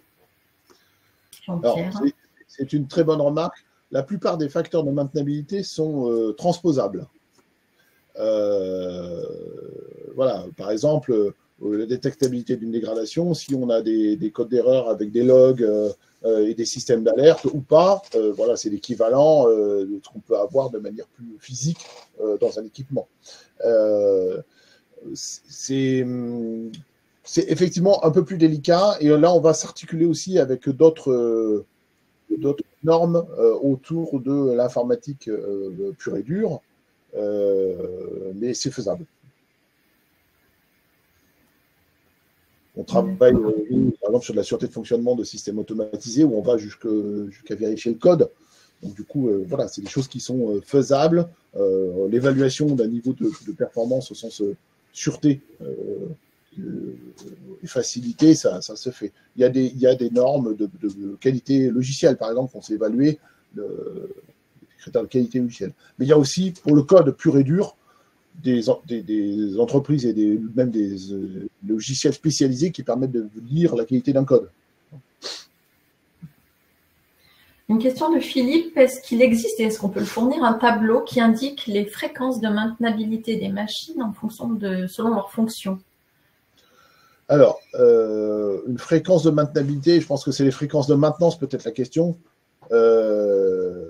C'est une très bonne remarque. La plupart des facteurs de maintenabilité sont euh, transposables. Euh, voilà, par exemple, euh, la détectabilité d'une dégradation, si on a des, codes d'erreur avec des logs et des systèmes d'alerte ou pas, voilà, c'est l'équivalent de ce qu'on peut avoir de manière plus physique dans un équipement. c'est effectivement un peu plus délicat et là on va s'articuler aussi avec d'autres normes euh, autour de l'informatique euh, pure et dure, euh, mais c'est faisable. On travaille, par exemple, sur de la sûreté de fonctionnement de systèmes automatisés où on va jusqu'à vérifier le code. Donc, du coup, voilà, c'est des choses qui sont faisables. L'évaluation d'un niveau de, performance au sens sûreté euh, facilité, ça, ça, se fait. Il y a des, normes de, qualité logicielle, par exemple, qu'on sait évaluer, le, les critères de qualité logicielle. Mais il y a aussi, pour le code pur et dur, des, des, entreprises et des, même des euh, logiciels spécialisés qui permettent de lire la qualité d'un code. Une question de Philippe, est-ce qu'il existe et est-ce qu'on peut le fournir un tableau qui indique les fréquences de maintenabilité des machines en fonction de, selon leur fonction alors, euh, une fréquence de maintenabilité, je pense que c'est les fréquences de maintenance, peut-être la question. Euh,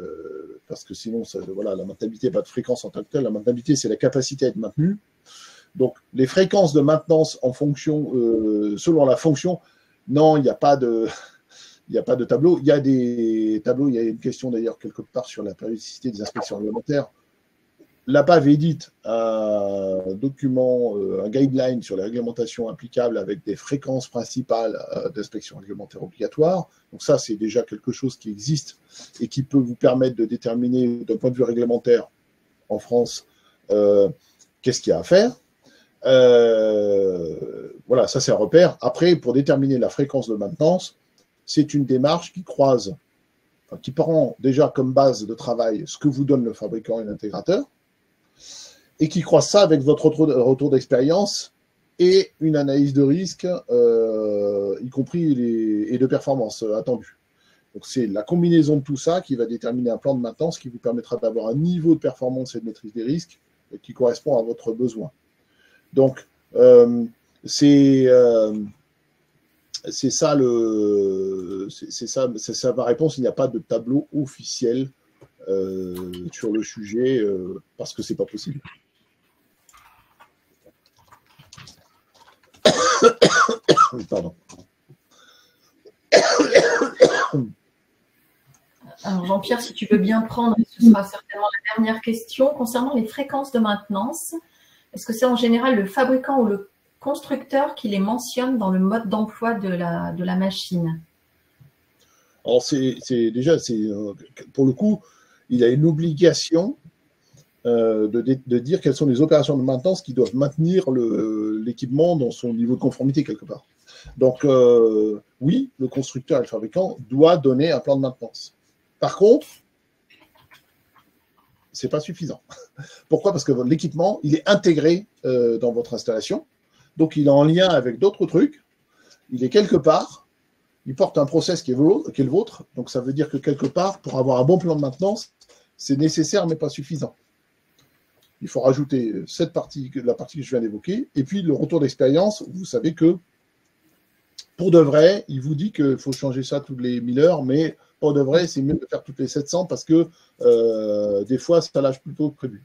parce que sinon, voilà, la maintenabilité n'est pas de fréquence en tant que telle. La maintenabilité, c'est la capacité à être maintenue. Donc, les fréquences de maintenance en fonction, euh, selon la fonction, non, il n'y a pas de. Il n'y a pas de tableau. Il y a des tableaux, il y a une question d'ailleurs quelque part sur la périodicité des inspections réglementaires l'APAV édite un document, euh, un guideline sur les réglementations applicables avec des fréquences principales euh, d'inspection réglementaire obligatoire. Donc ça, c'est déjà quelque chose qui existe et qui peut vous permettre de déterminer d'un point de vue réglementaire en France euh, qu'est-ce qu'il y a à faire. voilà, ça c'est un repère. Après, pour déterminer la fréquence de maintenance, c'est une démarche qui croise qui prend déjà comme base de travail ce que vous donne le fabricant et l'intégrateur, et qui croise ça avec votre retour d'expérience et une analyse de risque, euh, y compris et de performance euh, attendue. Donc c'est la combinaison de tout ça qui va déterminer un plan de maintenance qui vous permettra d'avoir un niveau de performance et de maîtrise des risques qui correspond à votre besoin. Donc euh, c'est ça ça ça ma réponse. Il n'y a pas de tableau officiel sur le sujet parce que c'est pas possible. Pardon. Alors Jean-Pierre, si tu veux bien prendre, ce sera certainement la dernière question concernant les fréquences de maintenance. Est-ce que c'est en général le fabricant ou le constructeur qui les mentionne dans le mode d'emploi de la, de la machine? Alors c'est déjà, c'est euh, pour le coup, il a une obligation euh, de, dire quelles sont les opérations de maintenance qui doivent maintenir l'équipement dans son niveau de conformité quelque part. Donc, euh, oui, le constructeur et le fabricant doivent donner un plan de maintenance. Par contre, ce n'est pas suffisant. Pourquoi? Parce que l'équipement, il est intégré euh, dans votre installation. Donc, il est en lien avec d'autres trucs. Il est quelque part. Il porte un process qui est le vôtre. Donc, ça veut dire que quelque part, pour avoir un bon plan de maintenance, c'est nécessaire mais pas suffisant. Il faut rajouter cette partie, la partie que je viens d'évoquer, et puis le retour d'expérience. Vous savez que pour de vrai, il vous dit qu'il faut changer ça toutes les 1000 heures, mais pour de vrai, c'est mieux de faire toutes les 700 parce que euh, des fois, ça lâche plutôt que prévu.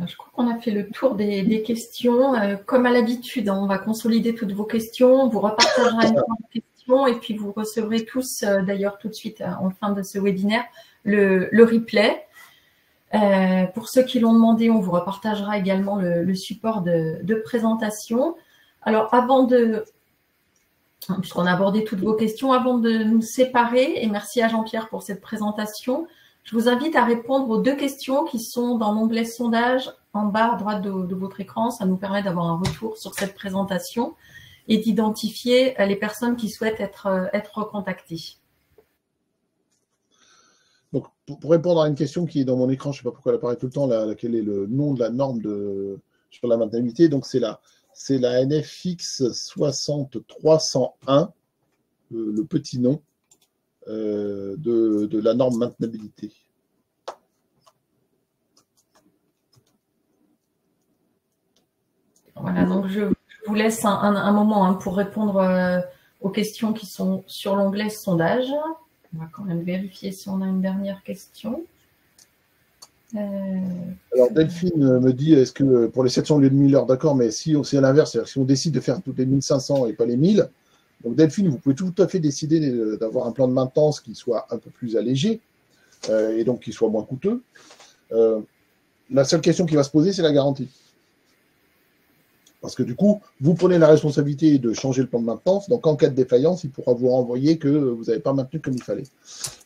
Je crois qu'on a fait le tour des, questions. Euh, comme à l'habitude, hein, on va consolider toutes vos questions. On vous repartagera une questions et puis vous recevrez tous, euh, d'ailleurs, tout de suite en fin de ce webinaire, le, le replay. Euh, pour ceux qui l'ont demandé, on vous repartagera également le, support de, présentation. Alors, avant de, puisqu'on a abordé toutes vos questions, avant de nous séparer, et merci à Jean-Pierre pour cette présentation, je vous invite à répondre aux deux questions qui sont dans l'onglet sondage en bas à droite de, votre écran. Ça nous permet d'avoir un retour sur cette présentation et d'identifier les personnes qui souhaitent être, être contactées. Donc, pour, répondre à une question qui est dans mon écran, je ne sais pas pourquoi elle apparaît tout le temps, quel est le nom de la norme de, sur la maintenabilité Donc, c'est la, la NFX 6301, le, petit nom euh, de, la norme maintenabilité. Voilà, donc je, vous laisse un, moment hein, pour répondre euh, aux questions qui sont sur l'onglet sondage. On va quand même vérifier si on a une dernière question. Euh, Alors Delphine me dit, est-ce que pour les 700 lieux de 1000 heures, d'accord, mais si c'est à l'inverse, c'est-à-dire si on décide de faire toutes les 1500 et pas les 1000, donc Delphine, vous pouvez tout à fait décider d'avoir un plan de maintenance qui soit un peu plus allégé euh, et donc qui soit moins coûteux. Euh, la seule question qui va se poser, c'est la garantie. Parce que du coup, vous prenez la responsabilité de changer le plan de maintenance. Donc, en cas de défaillance, il pourra vous renvoyer que vous n'avez pas maintenu comme il fallait.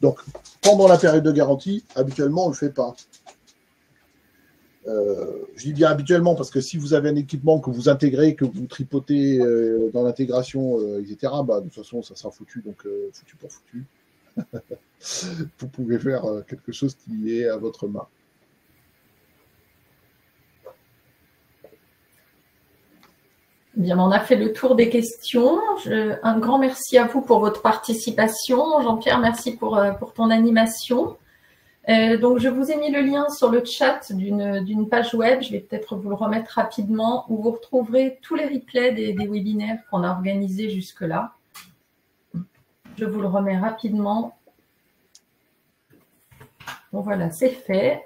Donc, pendant la période de garantie, habituellement, on ne le fait pas. Euh, je dis bien habituellement parce que si vous avez un équipement que vous intégrez, que vous tripotez euh, dans l'intégration, euh, etc., bah, de toute façon, ça sera foutu, donc foutu pour foutu. vous pouvez faire quelque chose qui est à votre main. Bien, on a fait le tour des questions. un grand merci à vous pour votre participation. Jean-Pierre, merci pour, pour ton animation. Euh, donc, je vous ai mis le lien sur le chat d'une page web. Je vais peut-être vous le remettre rapidement où vous retrouverez tous les replays des, des webinaires qu'on a organisés jusque-là. Je vous le remets rapidement. Bon, voilà, c'est fait.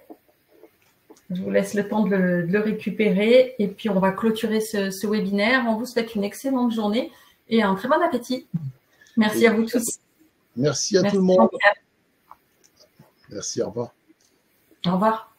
Je vous laisse le temps de le, récupérer et puis on va clôturer ce, webinaire. On vous souhaite une excellente journée et un très bon appétit. Merci à vous tous. Merci à tout le monde. Merci, au revoir. Au revoir.